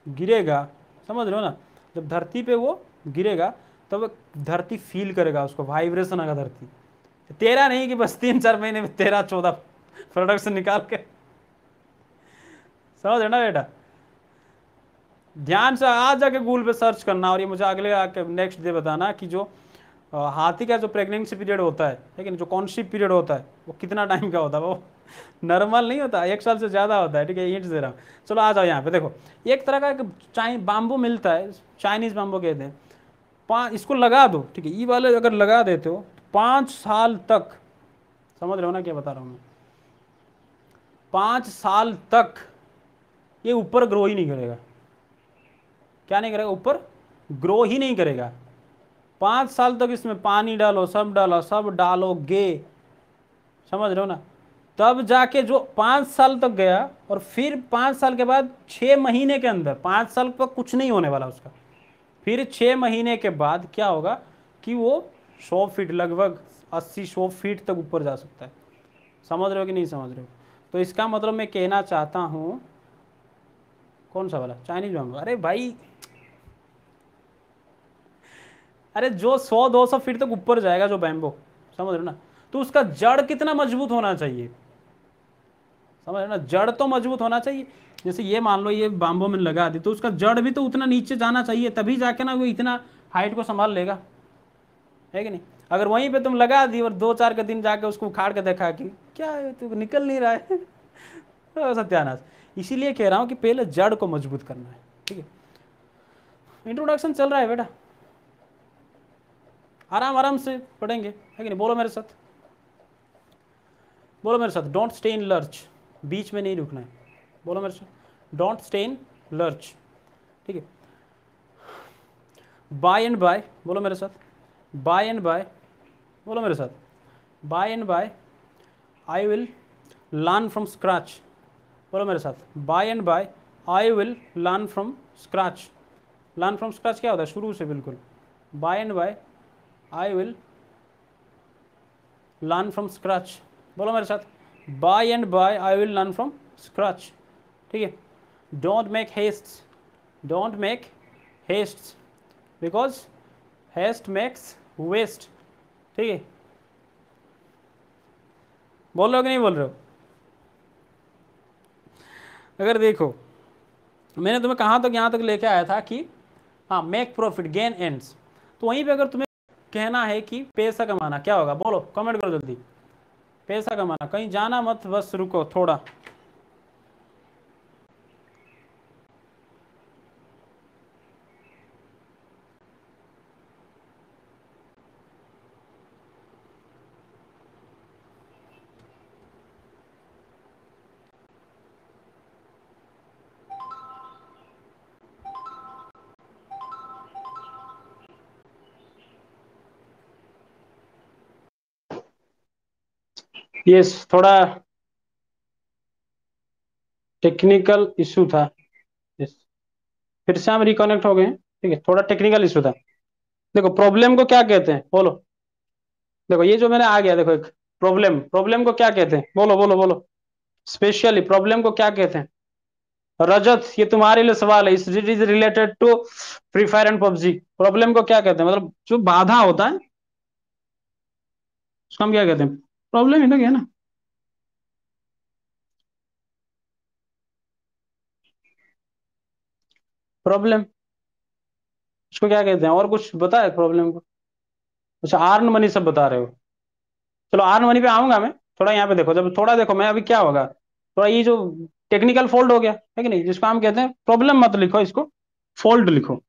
[SPEAKER 1] गिरेगा, समझ रहे हो ना? जब धरती पे वो गिरेगा, तब तो धरती फील करेगा उसको वाइब्रेशन आएगा धरती। तेरा नहीं कि बस तीन चार महीने में तेरह चौदह प्रोडक्शन निकाल के। समझ ना बेटा? ध्यान से आज जाके गूगल पे सर्च करना और ये मुझे अगले आके नेक्स्ट डे बताना कि जो हाथी का जो प्रेगनेंसी पीरियड होता है लेकिन जो कॉन्शिप पीरियड होता है, वो कितना टाइम का होता है? वो नॉर्मल नहीं होता, एक साल से ज़्यादा होता है, ठीक है हिंट्स दे रहा हूँ। चलो आ जाओ यहाँ पे, देखो, एक तरह का एक चाइ बाम्बू मिलता है चाइनीज़ बाम्बू कहते हैं। पाँच इसको लगा दो, ठीक है, ये वाले अगर लगा देते हो पाँच साल तक, समझ रहे हो ना क्या बता रहा हूँ मैं? पाँच साल तक ये ऊपर ग्रो ही नहीं करेगा। क्या नहीं करेगा? ऊपर ग्रो ही नहीं करेगा। पाँच साल तक इसमें पानी डालो, सब डालो, सब डालोगे। समझ रहे हो ना? तब जाके जो पाँच साल तक गया और फिर पाँच साल के बाद छः महीने के अंदर, पाँच साल पर कुछ नहीं होने वाला उसका। फिर छः महीने के बाद क्या होगा कि वो सौ फीट लगभग अस्सी सौ फीट तक ऊपर जा सकता है। समझ रहे हो कि नहीं समझ रहे हो? तो इसका मतलब मैं कहना चाहता हूँ, कौन सा वाला? चाइनीज़ बैम्बू अरे भाई, अरे जो सौ दो सौ फीट तक ऊपर जाएगा, जो बैम्बो समझ रहे हो ना? तो उसका जड़ कितना मज़बूत होना चाहिए? समझ रहे ना? जड़ तो मज़बूत होना चाहिए। जैसे ये मान लो, ये बाम्बो में लगा दी तो उसका जड़ भी तो उतना नीचे जाना चाहिए, तभी जाके ना वो इतना हाइट को संभाल लेगा। है कि नहीं? अगर वहीं पे तुम लगा दी और दो चार के दिन जाके उसको उखाड़ के देखा कि क्या है तो निकल नहीं रहा है? तो सत्यानाश। इसीलिए कह रहा हूँ कि पहले जड़ को मज़बूत करना है, ठीक है? इंट्रोडक्शन चल रहा है बेटा। आराम आराम से पढ़ेंगे, है कि नहीं? बोलो मेरे साथ। बोलो मेरे साथ डोंट स्टे इन लर्च बीच में नहीं रुकना है। बोलो मेरे साथ। डोंट स्टे इन लर्च ठीक है? बाय एंड बाय बोलो मेरे साथ। बाय एंड बाय बोलो मेरे साथ। By and by I will learn from scratch बोलो मेरे साथ। By and by I will learn from scratch learn from scratch क्या होता है? शुरू से बिल्कुल। By and by I will learn from scratch बोलो मेरे साथ। By and by I will learn from scratch ठीक है? Don't make haste don't make haste because haste makes waste, ठीक है? बोल रहे हो कि नहीं बोल रहे हो? अगर देखो, मैंने तुम्हें कहाँ तक, यहाँ तक लेके आया था कि हाँ मेक प्रॉफिट गेन एंड्स तो वहीं पे अगर तुम्हें कहना है कि पैसा कमाना, क्या होगा? बोलो कमेंट करो जल्दी। पैसा कमाना, कहीं जाना मत, बस रुको, थोड़ा। यस थोड़ा टेक्निकल इशू था। फिर से हम रिकनेक्ट हो गए ठीक है, थोड़ा टेक्निकल इशू था। देखो प्रॉब्लम को क्या कहते हैं? बोलो। देखो, ये जो मैंने आ गया, देखो एक प्रॉब्लम प्रॉब्लम को क्या कहते हैं? बोलो बोलो बोलो। स्पेशली प्रॉब्लम को क्या कहते हैं? रजत, ये तुम्हारे लिए सवाल है। It is related to Free Fire and PUBG? Problem को क्या कहते हैं? मतलब जो बाधा होता है, उसको हम क्या कहते हैं? प्रॉब्लम तो क्या ना? प्रॉब्लम उसको क्या कहते हैं? और कुछ बताए प्रॉब्लम को। अच्छा आर्न मनी सब बता रहे हो। चलो आर्न मनी पे आऊँगा मैं। थोड़ा यहाँ पे देखो। जब थोड़ा देखो, मैं अभी क्या होगा? थोड़ा ये जो टेक्निकल फॉल्ट हो गया, है कि नहीं? जिसको हम कहते हैं प्रॉब्लम मत लिखो इसको। फॉल्ट लिखो।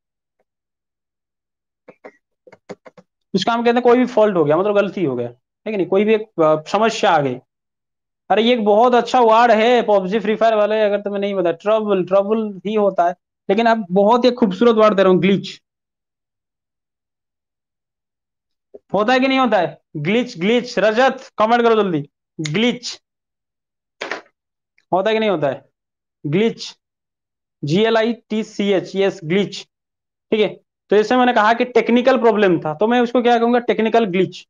[SPEAKER 1] इसका हम कहते हैं, कोई भी फॉल्ट हो गया मतलब गलती हो गया। है कि नहीं? कोई भी एक समस्या आ गई। अरे, ये एक बहुत अच्छा वर्ड है पबजी फ्री फायर वाले, अगर तुम्हें नहीं पता ट्रबल ट्रबल ही होता है। लेकिन अब बहुत ही खूबसूरत वर्ड दे रहा हूँ ग्लिच होता है कि नहीं होता है? ग्लिच ग्लिच रजत कमेंट करो जल्दी। ग्लिच होता है कि नहीं होता है? Glitch G L I T C H yes glitch ठीक है? तो जैसे मैंने कहा कि टेक्निकल प्रॉब्लम था तो मैं उसको क्या कहूँगा? टेक्निकल ग्लिच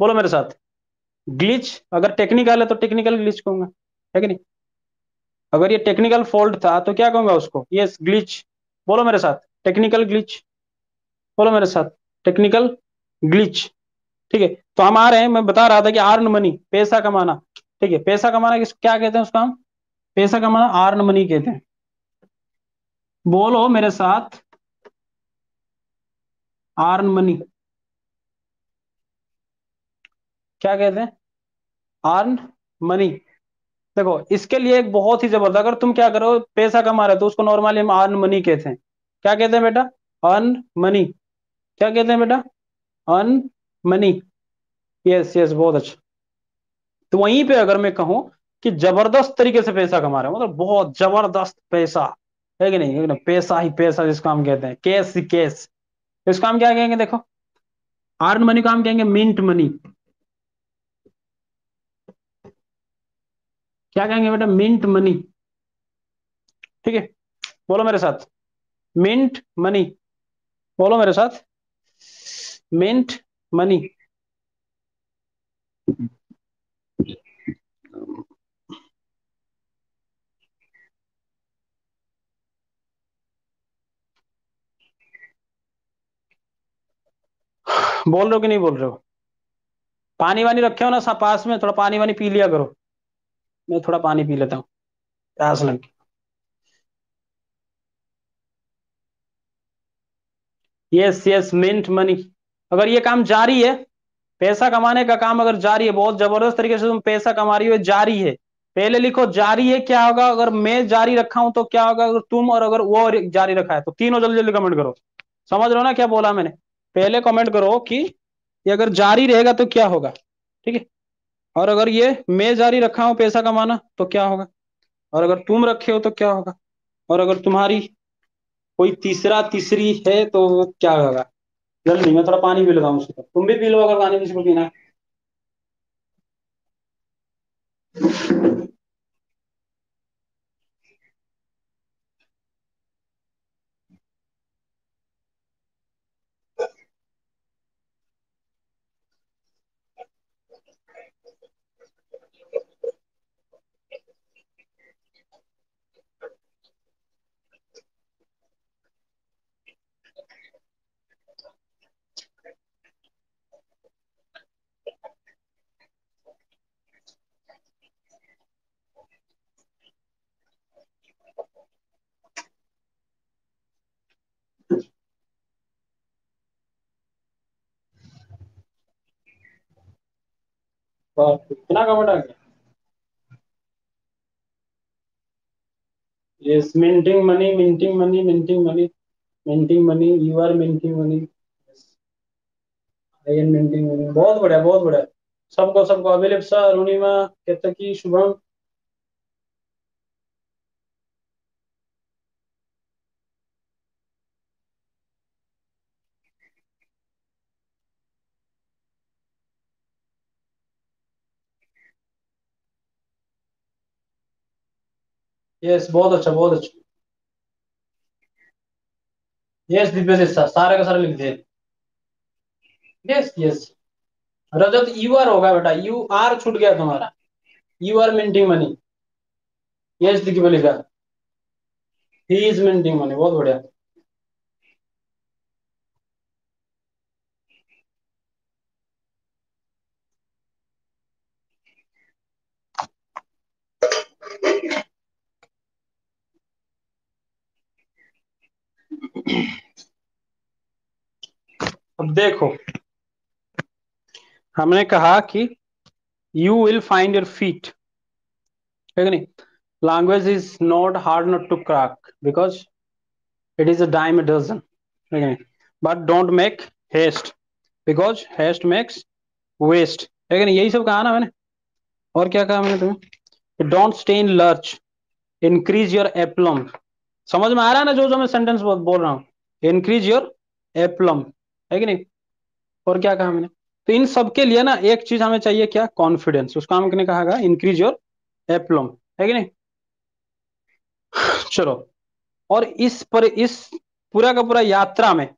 [SPEAKER 1] बोलो मेरे साथ। ग्लिच अगर टेक्निकल है तो टेक्निकल ग्लिच कहूँगा, है कि नहीं? अगर ये टेक्निकल फॉल्ट था तो क्या कहूँगा उसको? यस ग्लिच बोलो मेरे साथ टेक्निकल ग्लिच बोलो मेरे साथ टेक्निकल ग्लिच ठीक है तो हम आ रहे हैं, मैं बता रहा था कि आर्न मनी पैसा कमाना। ठीक है, पैसा कमाना किस, क्या कहते हैं उसका हम? पैसा कमाना आर्न मनी कहते हैं। बोलो मेरे साथ आर्न मनी क्या कहते हैं? अर्न मनी देखो, इसके लिए एक बहुत ही ज़बरदस्त, अगर तुम क्या करो, पैसा कमा रहे हो तो उसको नॉर्मली हम अर्न मनी कहते हैं। क्या कहते हैं बेटा? अर्न मनी क्या कहते हैं बेटा? अर्न मनी यस यस बहुत अच्छा। तो वहीं पे अगर मैं कहूँ कि ज़बरदस्त तरीके से पैसा कमा रहे हैं मतलब बहुत ज़बरदस्त पैसा, है कि नहीं? एकदम पैसा ही पैसा, जिसको हम कहते हैं। कैश ही कैश इसको हम क्या कहेंगे, देखो? आर्न मनी को हम कहेंगे मिंट मनी क्या कहेंगे बेटा? मिंट मनी ठीक है? बोलो मेरे साथ। मिंट मनी बोलो मेरे साथ। मिंट मनी बोल रहे हो कि नहीं बोल रहे हो? पानी वानी रखे हो ना पास में? थोड़ा पानी वानी पी लिया करो। मैं थोड़ा पानी पी लेता हूँ। प्यास लग यस यस मिंट मनी अगर ये काम जारी है, पैसा कमाने का काम अगर जारी है, बहुत ज़बरदस्त तरीके से तुम पैसा कमा रही हो जारी है। पहले लिखो, जारी है, क्या होगा? अगर मैं जारी रखा हूँ तो क्या होगा? अगर तुम और अगर वो जारी रखा है तो तीनों जल्दी जल्दी कमेंट करो। समझ रहे हो ना क्या बोला मैंने? पहले कमेंट करो कि ये अगर जारी रहेगा तो क्या होगा? ठीक है? और अगर ये मैं जारी रखा हूँ पैसा कमाना तो क्या होगा? और अगर तुम रखे हो तो क्या होगा? और अगर तुम्हारी कोई तीसरा तीसरी है तो क्या होगा? जल्दी मैं थोड़ा पानी पी हूँ उसको तुम भी पी लो अगर पानी किसी को पीना कितना कमेंट आ गया yes minting money minting money minting money minting money you are minting money बहुत बढ़िया बहुत बढ़िया। सबको सबको अभिलिप्सा अरुणिमा केतकी, शुभम यस बहुत अच्छा बहुत अच्छा। यस दिव्य सर सारे का सारे लिख दिए yes yes Rajat you are होगा बेटा। यू आर छूट गया तुम्हारा। You are minting money yes Divya लिखा ही इज़ मिंटिंग मनी बहुत बढ़िया। अब देखो। हमने कहा कि you will find your feet है नहीं? Language is not hard nut to crack because it is a dime dozen but don't make haste because haste makes waste है नहीं? यही सब कहा ना मैंने। और क्या कहा मैंने तुम्हें? Don't stay in lurch increase your aplomb समझ में आ रहा है ना जो जो मैं सेंटेंस बोल रहा हूँ? इंक्रीज योर एप्लम है कि नहीं? और क्या कहा मैंने? तो इन सब के लिए ना एक चीज़ हमें चाहिए क्या? कॉन्फिडेंस उसका हमने कहा इंक्रीज योर एप्लम है कि नहीं? चलो। और इस पर, इस पूरा का पूरा यात्रा में,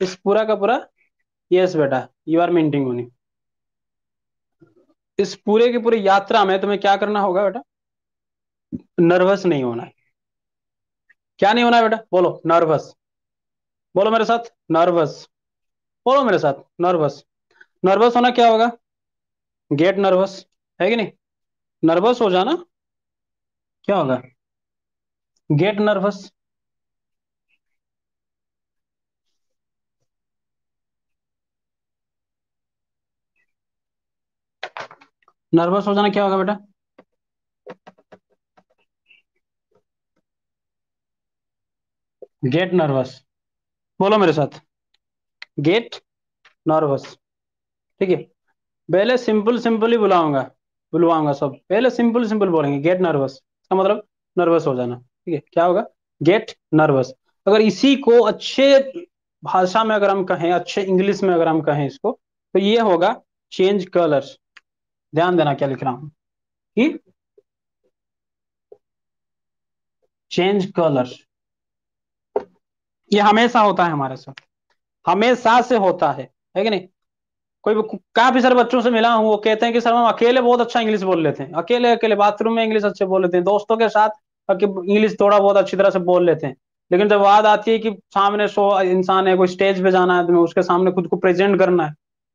[SPEAKER 1] इस पूरा का पूरा यस बेटा यू आर मेंटिंग मनी इस पूरे की पूरी यात्रा में तुम्हें क्या करना होगा बेटा? नर्वस नहीं होना है। क्या नहीं होना है बेटा? बोलो नर्वस बोलो मेरे साथ नर्वस बोलो मेरे साथ नर्वस नर्वस होना क्या होगा? गेट नर्वस है कि नहीं? नर्वस हो जाना, क्या होगा? गेट नर्वस नर्वस हो जाना क्या होगा बेटा? गेट नर्वस बोलो मेरे साथ। गेट नर्वस ठीक है? पहले सिंपल सिंपल ही बुलाऊँगा। बुलवाऊँगा सब। पहले सिंपल सिंपल बोलेंगे। गेट नर्वस इसका मतलब नर्वस हो जाना। ठीक है? क्या होगा? गेट नर्वस अगर इसी को अच्छे भाषा में अगर हम कहें, अच्छे इंग्लिश में अगर हम कहें इसको तो ये होगा चेंज कलर्स ध्यान देना क्या लिख रहा हूँ। कि चेंज कलर ये हमेशा होता है हमारे साथ। हमेशा से होता है है कि नहीं? कोई काफ़ी सारे बच्चों से मिला हूँ, वो कहते हैं कि सर हम अकेले बहुत अच्छा इंग्लिश बोल लेते हैं। अकेले अकेले बाथरूम में इंग्लिश अच्छे बोल लेते हैं। दोस्तों के साथ इंग्लिश थोड़ा बहुत अच्छी तरह से बोल लेते हैं। लेकिन जब बात आती है कि सामने सो इंसान है, कोई स्टेज पे जाना है, तुम्हें उसके सामने खुद को प्रेजेंट करना है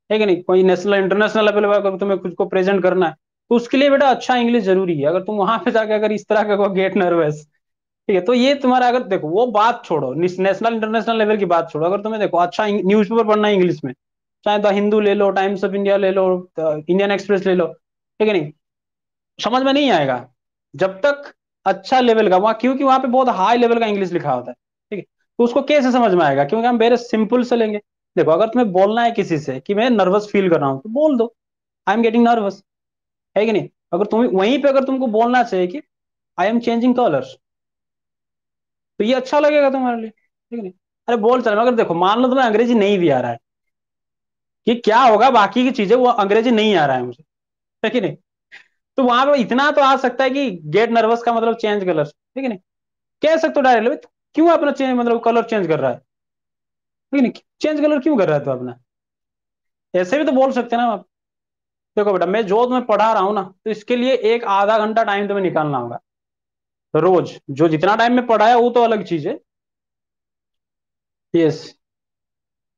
[SPEAKER 1] है नहीं? कोई नेशनल इंटरनेशनल लेवल पर तुम्हें खुद को प्रेजेंट करना है तो उसके लिए बेटा अच्छा इंग्लिश ज़रूरी है। अगर तुम वहाँ पे जाके अगर इस तरह का गेट नर्वस ठीक है तो ये तुम्हारा अगर देखो, वो बात छोड़ो नेशनल इंटरनेशनल लेवल की बात छोड़ो। अगर तुम्हें देखो अच्छा न्यूज़ पेपर पढ़ना है इंग्लिश में, चाहे द हिंदू ले लो, टाइम्स ऑफ़ इंडिया ले लो इंडियन एक्सप्रेस ले लो, ठीक है नहीं? समझ में नहीं आएगा। जब तक अच्छा लेवल का, वहाँ, क्योंकि वहाँ पे बहुत हाई लेवल का इंग्लिश लिखा होता है, ठीक है? तो उसको कैसे समझ में आएगा? क्योंकि हम वेरे सिंपल से लेंगे। देखो, अगर तुम्हें बोलना है किसी से कि मैं नर्वस फील कर रहा हूँ तो बोल दो। आई एम गेटिंग नर्वस है कि नहीं? अगर तुम वहीं पे अगर तुमको बोलना चाहिए कि आई एम चेंजिंग कलर्स तो ये अच्छा लगेगा तुम्हारे लिए, ठीक है? अरे बोल चल अगर देखो, मान लो तुम्हें अंग्रेज़ी नहीं भी आ रहा है, कि क्या होगा बाकी की चीज़ें, वो अंग्रेज़ी नहीं आ रहा है मुझे ठीक है तो वहाँ पर इतना तो आ सकता है कि गेट नर्वस का मतलब चेंज कलर ठीक है नहीं? कह सकते हो डायरेक्ट क्यों अपना चेंज मतलब कलर चेंज कर रहा है? ठीक है नहीं? चेंज कलर क्यों कर रहा है तो अपना? ऐसे भी तो बोल सकते ना आप। देखो बेटा, मैं जो तुम्हें पढ़ा रहा हूँ ना तो इसके लिए एक आधा घंटा टाइम तुम्हें निकालना होगा। रोज, जो जितना टाइम में पढ़ाया, वो तो अलग चीज़ है। यस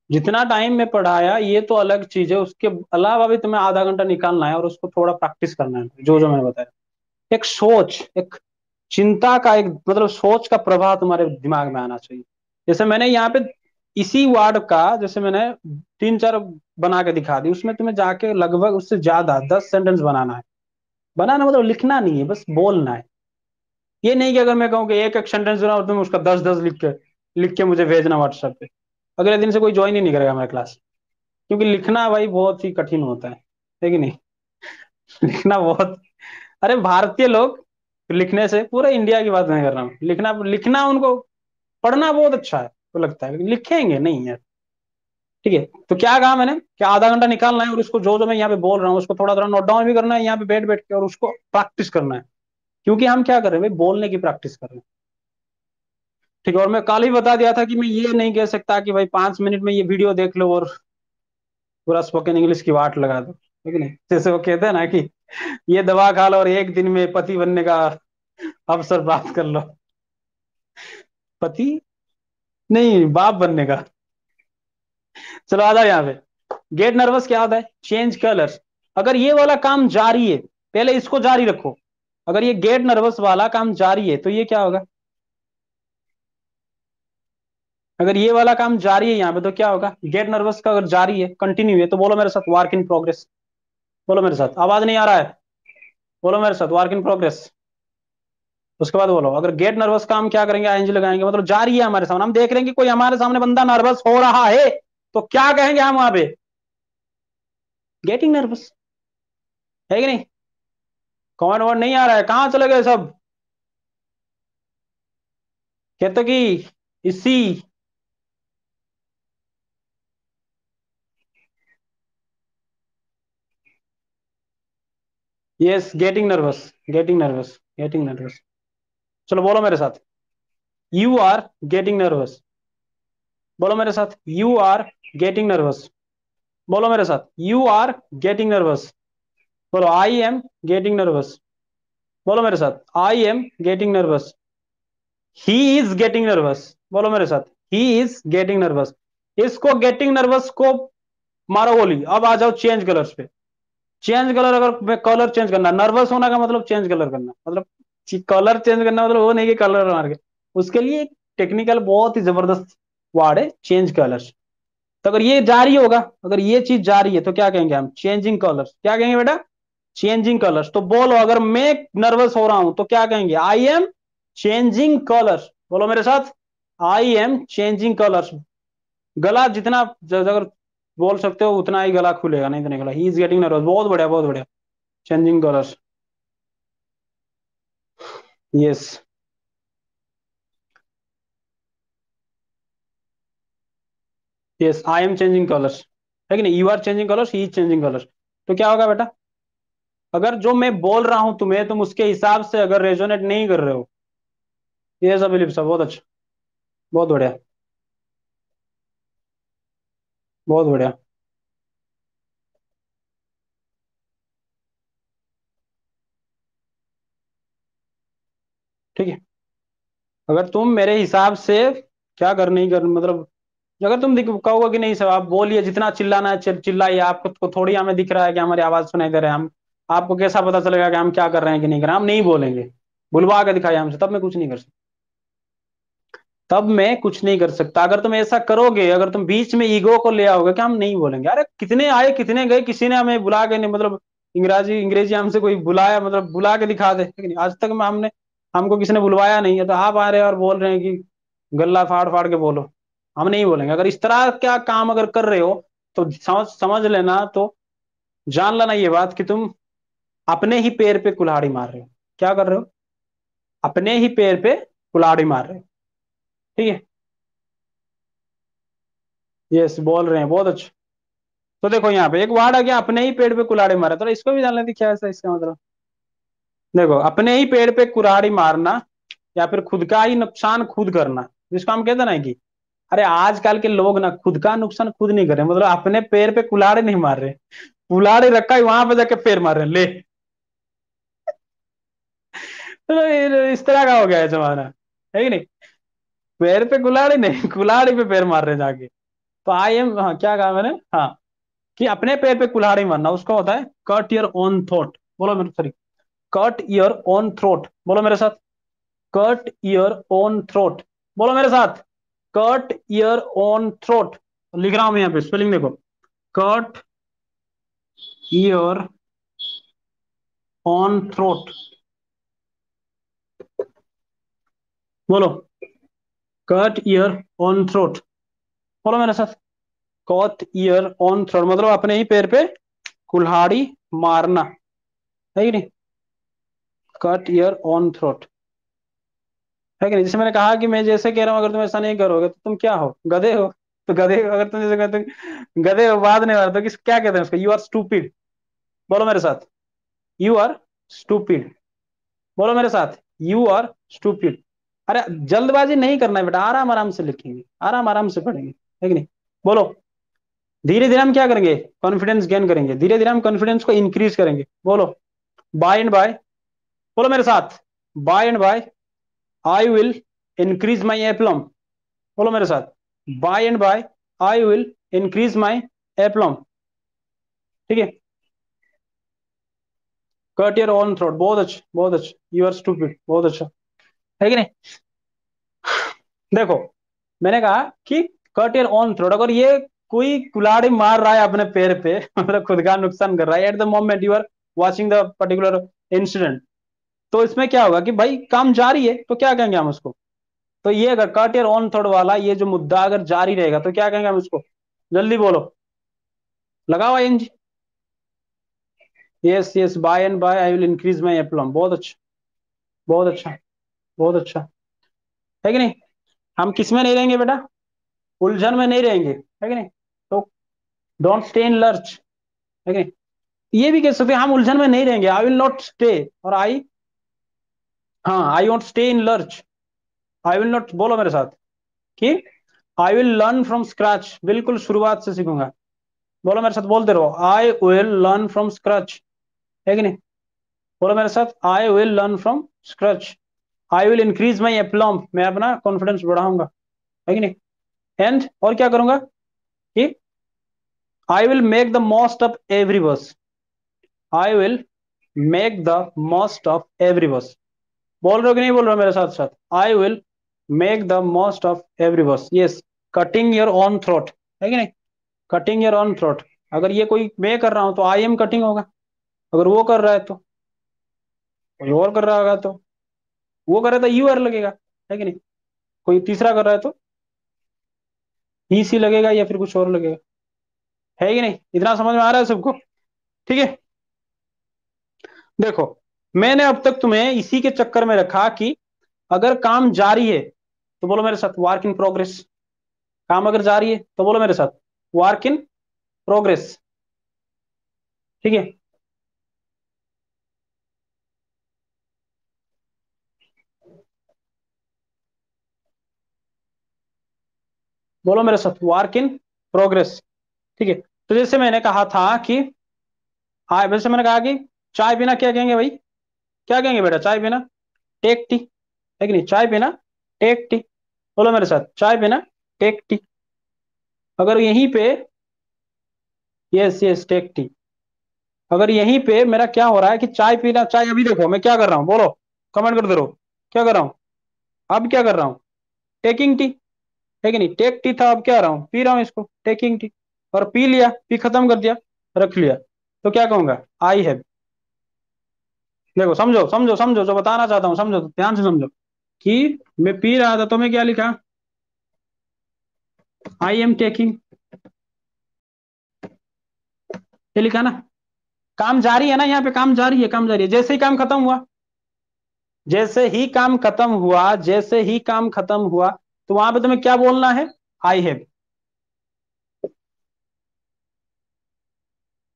[SPEAKER 1] जितना टाइम में पढ़ाया, ये तो अलग चीज़ है। उसके अलावा भी तुम्हें आधा घंटा निकालना है और उसको थोड़ा प्रैक्टिस करना है। जो जो मैंने बताया। एक सोच, एक चिंता का एक मतलब सोच का प्रभाव तुम्हारे दिमाग में आना चाहिए। जैसे मैंने यहाँ पे इसी वर्ड का, जैसे मैंने तीन चार बना के दिखा दी, उसमें तुम्हें जाके लगभग उससे ज़्यादा दस सेंटेंस बनाना है। बनाना मतलब लिखना नहीं है, बस बोलना है। ये नहीं कि अगर मैं कहूँ कि एक एक सेंटेंस बना और तुम उसका दस दस लिख के लिख के मुझे भेजना व्हाट्सएप पे। अगले दिन से कोई ज्वाइन ही नहीं करेगा मेरा क्लास क्योंकि लिखना भाई बहुत ही कठिन होता है है कि नहीं? लिखना बहुत, अरे भारतीय लोग लिखने से पूरे इंडिया की बात नहीं कर रहा हूँ। लिखना लिखना उनको, पढ़ना बहुत अच्छा है तो लगता है। लिखेंगे, नहीं यार। ठीक है तो क्या कहा मैंने? क्या आधा घंटा निकालना है और उसको जो जो मैं यहाँ पे बोल रहा हूँ, उसको थोड़ा थोड़ा नोट डाउन भी करना है, यहाँ पे बैठ बैठ के और उसको प्रैक्टिस करना है। क्योंकि हम क्या कर रहे हैं, भाई, बोलने की प्रैक्टिस कर रहे हैं। ठीक है, और मैं कल ही बता दिया था कि मैं ये नहीं कह सकता कि भाई पाँच मिनट में ये वीडियो देख लो और पूरा स्पोकन इंग्लिश की वाट लगा दो। ठीक नहीं? जैसे वो कहते हैं ना कि ये दवा खा लो और एक दिन में पति बनने का अवसर प्राप्त कर लो। पति? नहीं, बाप बनने का। चलो, आ जाओ यहाँ पे। गेट नर्वस क्या होता है? चेंज कलर अगर ये वाला काम जारी है, पहले इसको जारी रखो। अगर ये गेट नर्वस वाला काम जारी है तो ये क्या होगा? अगर ये वाला काम जारी है यहाँ पे तो क्या होगा? गेट नर्वस का अगर जारी है कंटिन्यू है तो बोलो मेरे साथ वर्क इन प्रोग्रेस बोलो मेरे साथ, आवाज़ नहीं आ रहा है। बोलो मेरे साथ वर्क इन प्रोग्रेस उसके बाद बोलो, अगर गेट नर्वस का हम क्या करेंगे? आएंज लगाएँगे मतलब जारी है हमारे सामने। हम देख रहे हैं कि कोई हमारे सामने बंदा नर्वस हो रहा है तो क्या कहेंगे हम वहाँ पे? गेटिंग नर्वस है कि नहीं? कॉमेंट वर्ड नहीं आ रहा है? कहाँ चले गए सब? कहते कि इसी। Yes getting nervous getting nervous getting nervous चलो बोलो मेरे साथ। यू आर गेटिंग नर्वस बोलो मेरे साथ। यू आर गेटिंग नर्वस बोलो मेरे साथ। यू आर गेटिंग नर्वस बोलो आई एम गेटिंग नर्वस बोलो मेरे साथ I am getting nervous he is getting nervous बोलो मेरे साथ ही इज़ गेटिंग नर्वस इसको गेटिंग नर्वस को मारो बोली अब आ जाओ चेंज कलर्स पे। चेंज कलर अगर कलर चेंज करना नर्वस होना का मतलब चेंज कलर करना। मतलब कलर चेंज करना मतलब वो नहीं कि कलर मार के। उसके लिए टेक्निकल बहुत ही ज़बरदस्त वर्ड है चेंज कलर्स तो अगर ये जारी होगा, अगर ये चीज़ जारी है तो क्या कहेंगे हम? चेंजिंग कलर्स क्या कहेंगे बेटा? चेंजिंग कलर्स तो बोलो, अगर मैं नर्वस हो रहा हूँ तो क्या कहेंगे? आई एम चेंजिंग कलर्स बोलो मेरे साथ। आई एम चेंजिंग कलर्स गला जितना अगर बोल सकते हो, उतना ही गला खुलेगा, नहीं तो नहीं गला ही इज़ गेटिंग नर्वस बहुत बढ़िया बहुत बढ़िया। Changing colors. Yes. Yes, i am changing colors. है कि नहीं? You are changing colours he is changing colours तो क्या होगा बेटा? अगर जो मैं बोल रहा हूँ तुम्हें तुम उसके हिसाब से अगर रेजोनेट नहीं कर रहे हो। ये सब साहब बहुत अच्छा। बहुत बढ़िया। बहुत बढ़िया। ठीक है। अगर तुम मेरे हिसाब से क्या कर नहीं कर मतलब अगर तुम दिख कहोगे कि नहीं सब आप बोलिए जितना चिल्लाना है चिल, चिल्लाइए आपको थोड़ी हमें दिख रहा है कि हमारी आवाज़ सुनाई दे रहे हैं हम आपको कैसा पता चलेगा कि हम क्या कर रहे हैं कि नहीं कर रहे हम नहीं बोलेंगे। बुलवा के दिखाइए हमसे, तब मैं कुछ नहीं कर सकता। तब मैं कुछ नहीं कर सकता। अगर तुम ऐसा करोगे, अगर तुम बीच में ईगो को ले आओगे कि हम नहीं बोलेंगे? अरे कितने आए, कितने गए, किसी ने हमें बुला के नहीं मतलब इंग्राजी, अंग्रेज़ी हमसे कोई बुलाया मतलब बुला के दिखा दे लेकिन आज तक में हमने, हमको किसी ने बुलवाया नहीं है तो आप आ रहे और बोल रहे हैं कि गल्ला फाड़ फाड़ के बोलो। हम नहीं बोलेंगे। अगर इस तरह क्या काम अगर कर रहे हो तो समझ समझ लेना तो जान लेना ये बात कि तुम अपने ही पैर पे कुल्हाड़ी मार रहे हो। क्या कर रहे हो? अपने ही पैर पे कुल्हाड़ी मार रहे हो। ठीक है? यस बोल रहे हैं, बहुत अच्छा। तो देखो यहाँ पे, एक वार्ड आ गया, अपने ही पेड़ पे कुल्हाड़ी मारा। तो इसको भी जान लेते क्या है इसका मतलब? देखो, अपने ही पेड़ पे कुल्हाड़ी मारना या फिर खुद का ही नुकसान खुद करना, जिसको हम कहते ना कि, अरे आजकल के लोग ना, खुद का नुकसान खुद नहीं कर रहे मतलब अपने पैर पे कुल्हाड़ी नहीं मार रहे कुल्हाड़ी रखा है वहाँ पे जाके पैर मार रहे ले तो इस तरह का हो गया है जमाना, है कि नहीं? पैर पे कुल्हाड़ी नहीं कुल्हाड़ी पे पैर मार रहे जाके। तो आई एम हाँ क्या कहा मैंने? हाँ कि अपने पैर पे कुल्हाड़ी मारना, उसका होता है कट योर ओन थ्रोट बोलो मेरे sorry cut your own throat बोलो मेरे साथ। कट योर ओन थ्रोट बोलो मेरे साथ। कट योर ओन थ्रोट लिख रहा हूँ यहाँ पे स्पेलिंग देखो। कट योर ऑन थ्रोट बोलो। कट ईयर ऑन थ्रोट बोलो मेरे साथ। कट ईयर ऑन थ्रोट मतलब अपने ही पैर पे कुल्हाड़ी मारना। है कि नहीं? कट ईयर ऑन थ्रोट है कि नहीं? जैसे मैंने कहा कि मैं जैसे कह रहा हूँ, अगर तुम ऐसा नहीं करोगे तो तुम क्या हो? गधे हो? तो गधे अगर तुम जैसे कहते गधे हो, बाद नहीं तो किस, क्या कहते हैं उसको? यू आर स्टूपिड बोलो मेरे साथ। यू आर स्टूपिड बोलो मेरे साथ। यू आर स्टूपिड अरे जल्दबाजी नहीं करना है बेटा, आराम आराम से लिखेंगे, आराम आराम से पढ़ेंगे, है कि नहीं? बोलो। धीरे धीरे हम क्या करेंगे? कॉन्फिडेंस गेन करेंगे। धीरे धीरे हम कॉन्फिडेंस को इंक्रीज करेंगे। बोलो। बाय एंड बाय बोलो मेरे साथ। By and by I will increase my aplomb बोलो मेरे साथ। By and by I will increase my aplomb ठीक है? कट योर ऑन थ्रोट बहुत अच्छा बहुत अच्छा। यू आर स्टूपिड बहुत अच्छा। है कि नहीं? देखो, मैंने कहा कि कट योर ऑन थ्रोट अगर ये कोई कुलाड़ी मार रहा है अपने पैर पे मतलब खुद का नुकसान कर रहा है at the moment you are watching the particular incident तो इसमें क्या होगा कि भाई, काम जारी है तो क्या कहेंगे हम उसको? तो ये अगर कट योर ऑन थ्रोट वाला ये जो मुद्दा अगर जारी रहेगा तो क्या कहेंगे हम उसको? जल्दी बोलो। लगाओ N G yes yes by and by I will increase my aplomb बहुत अच्छा बहुत अच्छा। बहुत अच्छा। है कि नहीं? हम किसमें नहीं रहेंगे बेटा? उलझन में नहीं रहेंगे। है कि नहीं? तो डोंट स्टे इन लर्च है कि नहीं? ये भी कह सकते हम उलझन में नहीं रहेंगे। आई विल नॉट स्टे और आई हाँ I want stay in lurch I will not बोलो मेरे साथ। कि I will learn from scratch बिल्कुल शुरुआत से सीखूँगा। बोलो मेरे साथ, बोलते रहो। I will learn from scratch है कि नहीं? बोलो मेरे साथ I will learn from scratch I will increase my aplomb मैं अपना कॉन्फिडेंस बढ़ाऊँगा। है कि नहीं? एंड और क्या करूँगा? कि I will make the most of every bus I will make the most of every bus बोल रहे हो कि नहीं बोल रहे हो मेरे साथ साथ? I will make the most of every bus yes cutting your own throat है कि नहीं? कटिंग योर ऑन थ्रोट अगर ये कोई मैं कर रहा हूँ तो आई एम कटिंग होगा। अगर वो कर रहा है तो कोई और कर रहा होगा तो। वो कर रहा था यू आर लगेगा, है कि नहीं? कोई तीसरा कर रहा है तो? ही सी लगेगा या फिर कुछ और लगेगा? है कि नहीं? इतना समझ में आ रहा है सबको? ठीक है? देखो, मैंने अब तक तुम्हें इसी के चक्कर में रखा कि अगर काम जारी है तो बोलो मेरे साथ वर्क इन प्रोग्रेस काम अगर जारी है तो बोलो मेरे साथ वर्क इन प्रोग्रेस ठीक है? बोलो मेरे साथ वर्क इन प्रोग्रेस ठीक है? तो जैसे मैंने कहा था कि हाँ वैसे मैंने कहा कि चाय पीना क्या कहेंगे भाई? क्या कहेंगे बेटा, चाय पीना? Take tea. है कि नहीं? चाय पीना टेक टी। बोलो मेरे साथ, चाय पीना टेक टी। अगर यहीं पे यस यस टेक टी अगर यहीं पे मेरा क्या हो रहा है कि चाय पीना, चाय अभी देखो, मैं क्या कर रहा हूँ? बोलो कमेंट कर दे रहो। क्या कर रहा हूँ? अब क्या कर रहा हूँ? टेकिंग टी है कि नहीं? टेक टी था, अब क्या रहा हूँ? पी रहा हूँ इसको। टेकिंग टी और पी लिया, पी खत्म कर दिया, रख लिया। तो क्या कहूँगा? आई हैव देखो, समझो समझो समझो, जो बताना चाहता हूँ, समझो, ध्यान से समझो। कि मैं पी रहा था तो मैं क्या लिखा? आई एम टेकिंग लिखा ना? काम जारी है ना यहाँ पे? काम जारी है, काम जारी है। जैसे ही काम खत्म हुआ, जैसे ही काम खत्म हुआ, जैसे ही काम खत्म हुआ तो वहाँ पे तुम्हें क्या बोलना है? आई हैव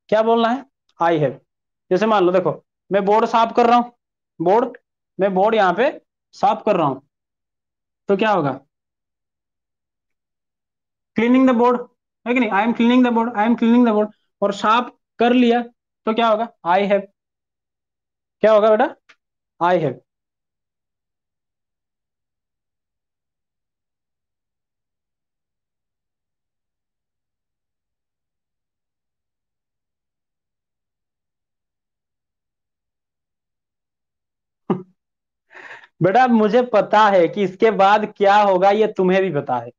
[SPEAKER 1] क्या बोलना है? आई हैव जैसे मान लो, देखो, मैं बोर्ड साफ़ कर रहा हूँ। बोर्ड मैं बोर्ड यहाँ पे साफ़ कर रहा हूँ। तो क्या होगा? क्लीनिंग द बोर्ड है कि नहीं? I am cleaning the board I am cleaning the board और साफ़ कर लिया तो क्या होगा? आई हैव क्या होगा बेटा? आई हैव बेटा, मुझे पता है कि इसके बाद क्या होगा, ये तुम्हें भी पता है।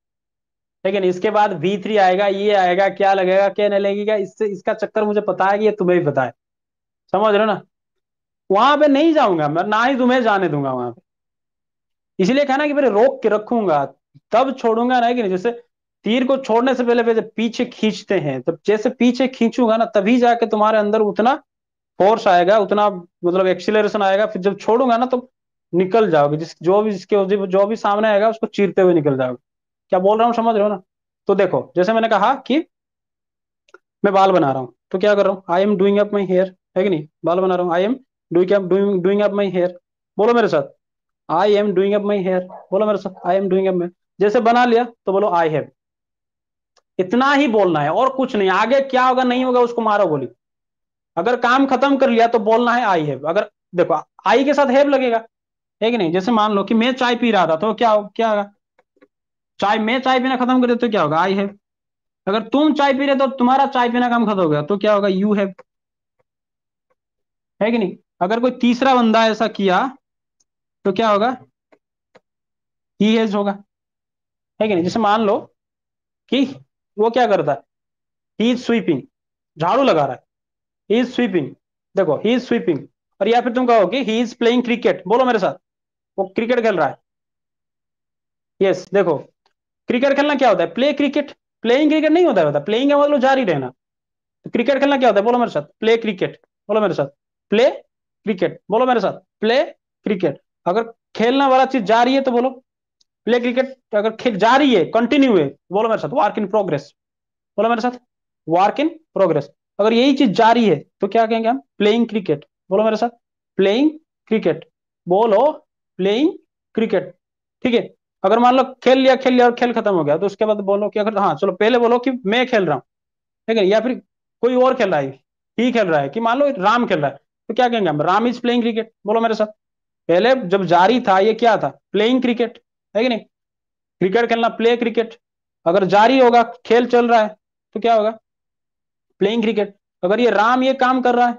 [SPEAKER 1] लेकिन इसके बाद वी थ्री आएगा, ये आएगा, क्या लगेगा, क्या नहीं लगेगा, इससे, इसका चक्कर मुझे पता है कि ये तुम्हें भी पता है। समझ रहे हो ना? वहाँ पे नहीं जाऊँगा मैं, ना ही तुम्हें जाने दूँगा वहाँ पे। इसलिए कहना कि मेरे रोक के रखूँगा, तब छोड़ूँगा ना कि नहीं। जैसे तीर को छोड़ने से पहले पहले पीछे खींचते हैं तो जैसे पीछे खींचूँगा ना, तभी जाके तुम्हारे अंदर उतना फोर्स आएगा, उतना मतलब एक्सीलरेशन आएगा, फिर जब छोड़ूँगा ना तो निकल जाओगे, जिस, जो भी जिसके, जो भी सामने आएगा उसको चीरते हुए निकल जाओगे। क्या बोल रहा हूँ, समझ रहे हो ना? तो देखो, जैसे मैंने कहा कि मैं बाल बना रहा हूँ तो क्या कर रहा हूँ? I am doing up my hair है कि नहीं? बाल बना रहा हूँ। I am doing doing up my hair बोलो मेरे साथ। I am doing up my hair बोलो मेरे साथ। I am doing up my जैसे बना लिया तो बोलो आई हैव इतना ही बोलना है, और कुछ नहीं। आगे क्या होगा, नहीं होगा, उसको मारो बोली अगर काम खत्म कर लिया तो बोलना है आई हैव अगर, देखो आई के साथ हैव लगेगा। है कि नहीं? जैसे मान लो कि मैं चाय पी रहा था तो क्या हो, क्या होगा? चाय मैं चाय पीना खत्म कर तो क्या होगा? आई हैव अगर तुम चाय पी रहे तो तुम्हारा चाय पीना काम खत्म हो गया तो क्या होगा? यू हैव है कि नहीं? अगर कोई तीसरा बंदा ऐसा किया तो क्या होगा? ही हैज़ होगा। है कि नहीं? जैसे मान लो कि वो क्या करता है? ही इज़ स्वीपिंग झाड़ू लगा रहा है। ही इज़ स्वीपिंग देखो ही इज़ स्वीपिंग और या फिर तुम कहो कि ही इज़ प्लेइंग क्रिकेट बोलो मेरे साथ। वो क्रिकेट खेल रहा है। यस देखो, क्रिकेट खेलना क्या होता है? प्ले क्रिकेट प्लेइंग क्रिकेट नहीं होता है प्लेइंग मतलब जारी रहना। तो क्रिकेट खेलना क्या होता है? बोलो मेरे साथ। प्ले क्रिकेट बोलो मेरे साथ। प्ले क्रिकेट बोलो मेरे साथ। प्ले क्रिकेट अगर खेलना वाला चीज़ जारी है तो बोलो। प्ले क्रिकेट अगर खेल जारी है कंटिन्यू है, बोलो मेरे साथ। वर्क इन प्रोग्रेस बोलो मेरे साथ। वर्क इन प्रोग्रेस अगर यही चीज़ जारी है तो क्या कहेंगे हम? प्लेइंग क्रिकेट बोलो मेरे साथ। प्लेइंग क्रिकेट बोलो प्लेइंग क्रिकेट ठीक है? अगर मान लो खेल लिया खेल लिया और खेल खत्म हो गया तो उसके बाद बोलो कि अगर हाँ चलो पहले बोलो कि मैं खेल रहा हूँ, ठीक है? या फिर कोई और खेल रहा है, ही खेल रहा है, कि मान लो राम खेल रहा है तो क्या कहेंगे हम? राम इज़ प्लेइंग क्रिकेट बोलो मेरे साथ। पहले जब जारी था, ये क्या था? प्लेइंग क्रिकेट है कि नहीं? क्रिकेट खेलना प्ले क्रिकेट अगर जारी होगा, खेल चल रहा है तो क्या होगा? प्लेइंग क्रिकेट अगर ये राम ये काम कर रहा है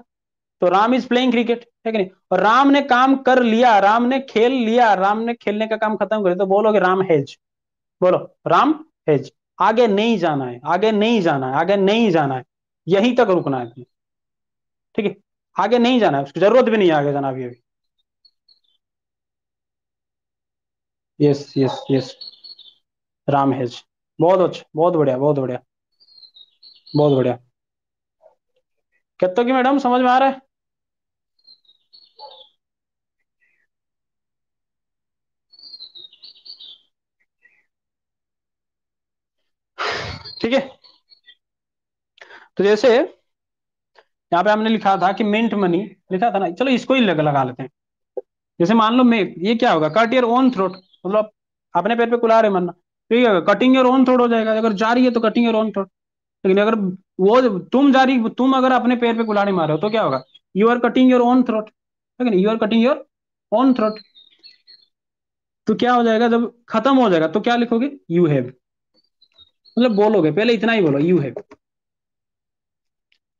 [SPEAKER 1] तो राम इज़ प्लेइंग क्रिकेट है नहीं? और राम ने काम कर लिया, राम ने खेल लिया, राम ने खेलने का काम खत्म कर तो बोलोगे राम हैज़। बोलो, राम हैज़। आगे नहीं जाना है, आगे नहीं जाना है, आगे नहीं जाना है। यहीं तक रुकना है ठीक है? आगे नहीं जाना है, उसकी ज़रूरत भी नहीं है आगे जाना अभी अभी। Yes yes yes Ram has. बहुत अच्छा बहुत बढ़िया बहुत बढ़िया। बहुत बढ़िया। कहते कि मैडम, समझ में आ रहा है ठीक है तो जैसे यहाँ पे हमने लिखा था कि मिंट मनी लिखा था ना? चलो इसको ही लगा लेते हैं। जैसे मान लो मेक ये क्या होगा? कट योर ओन थ्रोट मतलब अपने पेट पे कुल्हाड़े मरना। ठीक है कटिंग योर ओन थ्रोट हो जाएगा। अगर जा रही है तो कटिंग योर ओन थ्रोट लेकिन अगर वो तुम जा रही, तुम अगर अपने पैर पे कुल्हाड़ी मारो तो क्या होगा? You are cutting your own throat ठीक है ना? You are cutting your own throat तो क्या हो जाएगा? जब खत्म हो जाएगा तो क्या लिखोगे? यू हैव मतलब बोलोगे, पहले इतना ही बोलो यू हैव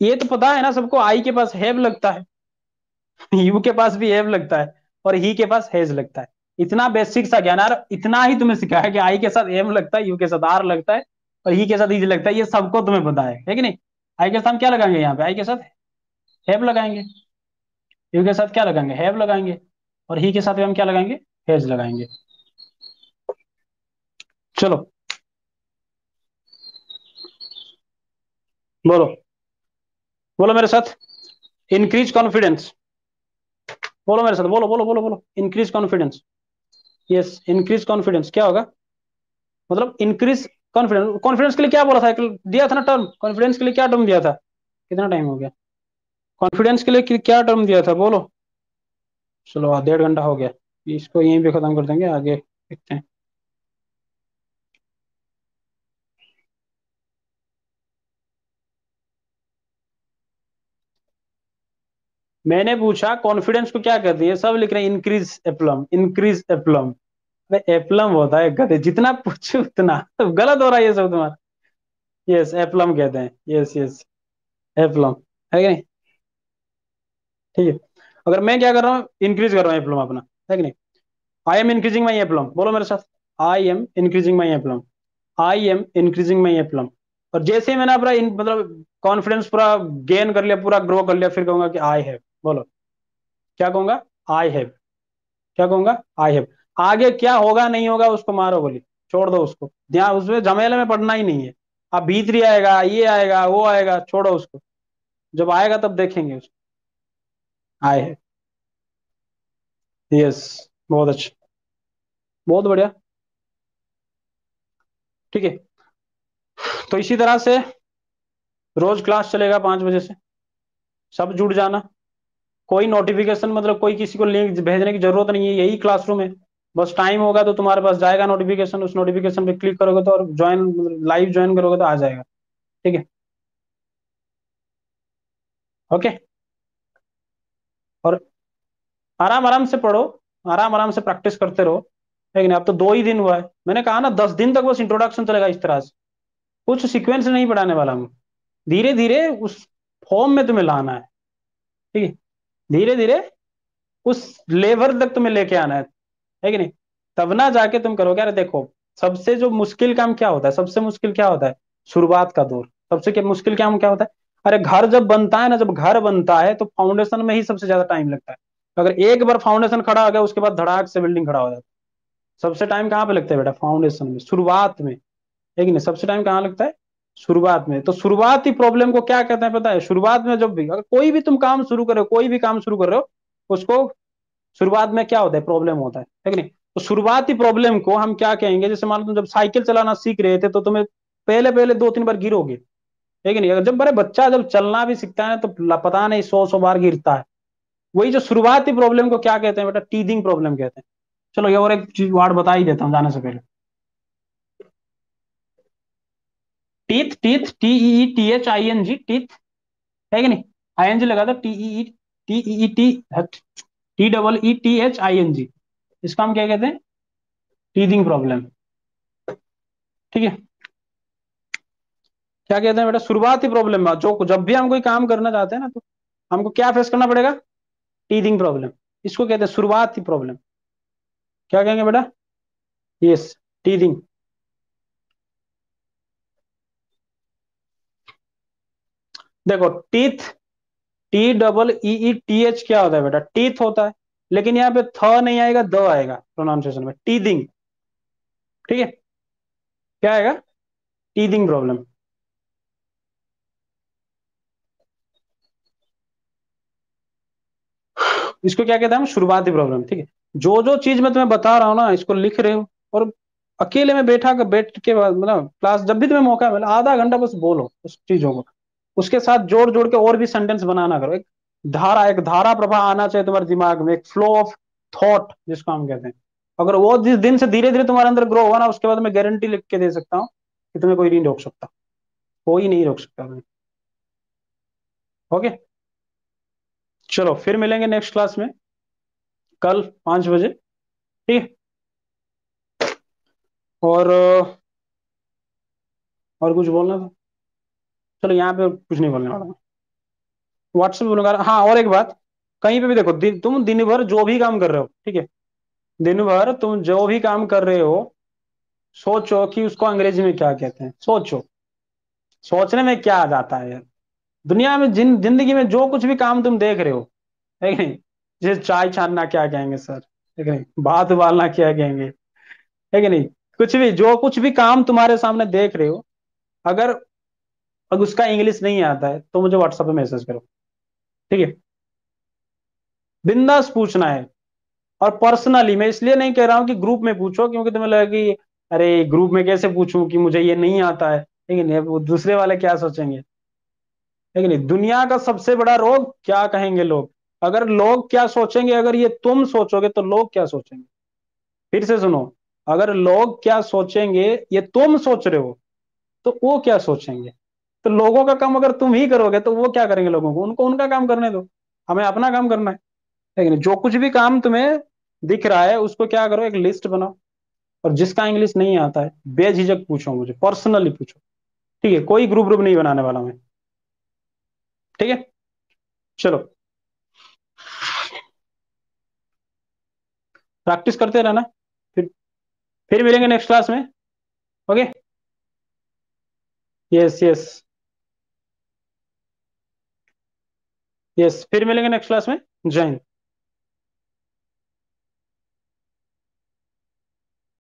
[SPEAKER 1] ये तो पता है ना, सबको आई के पास हैव लगता है। यू के पास भी हैव लगता है और ही के पास हैज़ लगता है। इतना बेसिक सा ज्ञान, यार, इतना ही तुम्हें सिखाया कि आई के साथ एम लगता है यू के साथ आर लगता है और ही के साथ इज़ लगता है, ये सबको तुम्हें पता है है कि नहीं? आई के साथ क्या लगाएँगे यहाँ पे? आई के साथ हैव लगाएँगे। यू के साथ क्या लगाएँगे? हैव लगाएँगे। और ही के साथ हम क्या लगाएँगे? हैज़ लगाएँगे। चलो। बोलो। बोलो मेरे साथ। इंक्रीज कॉन्फिडेंस बोलो मेरे साथ, बोलो बोलो बोलो बोलो। Increase confidence yes increase confidence क्या होगा? मतलब इंक्रीज कॉन्फिडेंस कॉन्फिडेंस के लिए क्या बोला था? दिया था ना टर्म कॉन्फिडेंस के लिए क्या टर्म दिया था? कितना टाइम हो गया? कॉन्फिडेंस के लिए क्या टर्म दिया था? बोलो। चलो डेढ़ घंटा हो गया। इसको यहीं पे खत्म कर देंगे, आगे देखते हैं। मैंने पूछा कॉन्फिडेंस को क्या कहते हैं? सब लिख रहे हैं इंक्रीज एप्लम इंक्रीज एप्लम। एप्लम होता है कहते जितना पूछो उतना। तो गलत हो रहा है ये सब तुम्हारा। यस एप्लम कहते हैं। Yes yes aplomb. है कि नहीं? ठीक है। अगर मैं क्या कर रहा हूँ इंक्रीज कर रहा हूँ एप्लम अपना। है कि नहीं? I am increasing my aplomb. बोलो मेरे साथ। I am increasing my aplomb. I am increasing my aplomb. और जैसे ही मैंने अपना मतलब कॉन्फिडेंस पूरा गेन कर लिया, पूरा ग्रो कर लिया, फिर कहूँगा कि आई हैव बोलो। क्या कहूँगा? आई हैव क्या कहूँगा? आई हैव आगे क्या होगा, नहीं होगा, उसको मारो बोली। छोड़ दो उसको। ध्यान, उसमें झमेले में पड़ना ही नहीं है। अब भीतरी आएगा, ये आएगा, वो आएगा, छोड़ो उसको। जब आएगा तब देखेंगे उसको। आए है यस बहुत अच्छा। बहुत बढ़िया। ठीक है। तो इसी तरह से रोज क्लास चलेगा पाँच बजे से। सब जुड़ जाना। कोई नोटिफिकेशन मतलब कोई किसी को लिंक भेजने की ज़रूरत नहीं है, यही क्लासरूम है। बस टाइम होगा तो तुम्हारे पास जाएगा नोटिफिकेशन उस नोटिफिकेशन पे क्लिक करोगे तो और ज्वाइन लाइव ज्वाइन करोगे तो आ जाएगा। ठीक है? ओके और आराम आराम से पढ़ो, आराम आराम से प्रैक्टिस करते रहो। ठीक लेकिन अब तो दो ही दिन हुआ है। मैंने कहा ना, दस दिन तक बस इंट्रोडक्शन चलेगा इस तरह से। कुछ सीक्वेंस नहीं पढ़ाने वाला हूँ। धीरे धीरे उस फॉर्म में तुम्हें लाना है। ठीक है? धीरे धीरे उस लेवल तक तुम्हें लेके आना है है कि नहीं? तब ना जाके तुम करोगे, अरे देखो, सबसे जो मुश्किल काम क्या होता है, सबसे मुश्किल क्या होता है? शुरुआत का दौर। सबसे क्या, मुश्किल काम क्या होता है? अरे घर जब बनता है ना, जब घर बनता है तो फाउंडेशन में ही सबसे ज़्यादा टाइम लगता है। अगर एक बार फाउंडेशन खड़ा हो गया, उसके बाद धड़ाक से बिल्डिंग खड़ा हो जाता है। सबसे टाइम कहाँ पे लगता है बेटा? फाउंडेशन में, शुरुआत में। है सबसे टाइम कहाँ लगता है? शुरुआत में। तो शुरुआती प्रॉब्लम को क्या कहते हैं पता है? शुरुआत में जब भी, अगर कोई भी तुम काम शुरू कर हो, कोई भी काम शुरू कर रहे हो, उसको शुरुआत में क्या होता है? प्रॉब्लम होता है ठीक नहीं? तो शुरुआती प्रॉब्लम को हम क्या कहेंगे? जैसे मान लो तुम जब साइकिल चलाना सीख रहे थे तो तुम्हें पहले पहले दो, तीन बार गिरोगे ठीक नहीं? अगर जब बड़े बच्चा जब चलना भी सीखता है तो पता नहीं सौ सौ बार गिरता है। वही जो शुरुआती प्रॉब्लम को क्या कहते हैं बेटा? टीदिंग प्रॉब्लम कहते हैं। चलो ये और एक चीज़ वर्ड बता ही देता हूँ, जाने से पहले। Teeth teeth T E T H I N G teeth. है कि नहीं? आई एन जी लगा था T E T T T double E T H I N G इसका हम क्या कहते हैं? टीदिंग प्रॉब्लम ठीक है? क्या कहते हैं बेटा? शुरुआती प्रॉब्लम जो जब भी हम कोई काम करना चाहते हैं ना तो हमको क्या फेस करना पड़ेगा? टीदिंग प्रॉब्लम इसको कहते हैं शुरुआती प्रॉब्लम क्या कहेंगे बेटा? यस टीदिंग देखो teeth T double E E T H क्या होता है बेटा? टीथ होता है, लेकिन यहाँ पे थ नहीं आएगा, द आएगा प्रोनाउंसिएशन में। टीदिंग ठीक है? क्या आएगा? टीदिंग प्रॉब्लम इसको क्या कहते हैं? हम शुरुआती प्रॉब्लम ठीक है? जो जो चीज़ मैं तुम्हें बता रहा हूँ ना, इसको लिख रहे हो और
[SPEAKER 2] अकेले में बैठा कर बैठ के बाद मतलब क्लास जब भी तुम्हें मौका मिला, आधा घंटा बस बोलो उस चीज़ों को। उसके साथ जोड़ जोड़ के और भी सेंटेंस बनाना करो। एक धारा एक धारा प्रभाव आना चाहिए तुम्हारे दिमाग में, एक फ्लो ऑफ़ थॉट जिसको हम कहते हैं। अगर वो जिस दिन से धीरे धीरे तुम्हारे अंदर ग्रो हुआ ना, उसके बाद मैं गारंटी लिख के दे सकता हूँ कि तुम्हें कोई नहीं रोक सकता। कोई नहीं रोक सकता तुम्हें। ओके चलो, फिर मिलेंगे नेक्स्ट क्लास में। कल पाँच बजे। ठीक है? और और कुछ बोलना था? चलो यहाँ पे कुछ नहीं बोलने वाला। व्हाट्सएप बोलूँगा हाँ और एक बात कहीं पे भी देखो दि, तुम दिन भर जो भी काम कर रहे हो ठीक है? दिन भर तुम जो भी काम कर रहे हो सोचो कि उसको अंग्रेज़ी में क्या कहते हैं। सोचो। सोचने में क्या आ जाता है यार? दुनिया में जिन ज़िंदगी में जो कुछ भी काम तुम देख रहे हो है नहीं? जैसे चाय छानना क्या कहेंगे सर? है नहीं? भात उबालना क्या कहेंगे? है नहीं? कुछ भी जो कुछ भी काम तुम्हारे सामने देख रहे हो अगर अगर उसका इंग्लिश नहीं आता है तो मुझे व्हाट्सएप पे मैसेज करो। ठीक है? बिंदास पूछना है। और पर्सनली मैं इसलिए नहीं कह रहा हूँ कि ग्रुप में पूछो, क्योंकि तुम्हें लगा कि, अरे ग्रुप में कैसे पूछूँ कि मुझे ये नहीं आता है? ठीक है वो दूसरे वाले क्या सोचेंगे? ठीक है दुनिया का सबसे बड़ा रोग क्या कहेंगे लोग? अगर लोग क्या सोचेंगे, अगर ये तुम सोचोगे तो लोग क्या सोचेंगे? फिर से सुनो। अगर लोग क्या सोचेंगे, ये तुम सोच रहे हो तो वो क्या सोचेंगे? तो लोगों का काम अगर तुम ही करोगे तो वो क्या करेंगे लोगों को? उनको उनका काम करने दो। हमें अपना काम करना है। लेकिन जो कुछ भी काम तुम्हें दिख रहा है, उसको क्या करो, एक लिस्ट बनाओ। और जिसका इंग्लिश नहीं आता है, बेझिझक पूछो मुझे, पर्सनली पूछो। ठीक है? कोई ग्रुप ग्रुप नहीं बनाने वाला मैं। ठीक है? चलो। प्रैक्टिस करते रहना। फिर फिर मिलेंगे नेक्स्ट क्लास में। ओके? यस यस यस फिर मिलेंगे नेक्स्ट क्लास में। जय हिंद।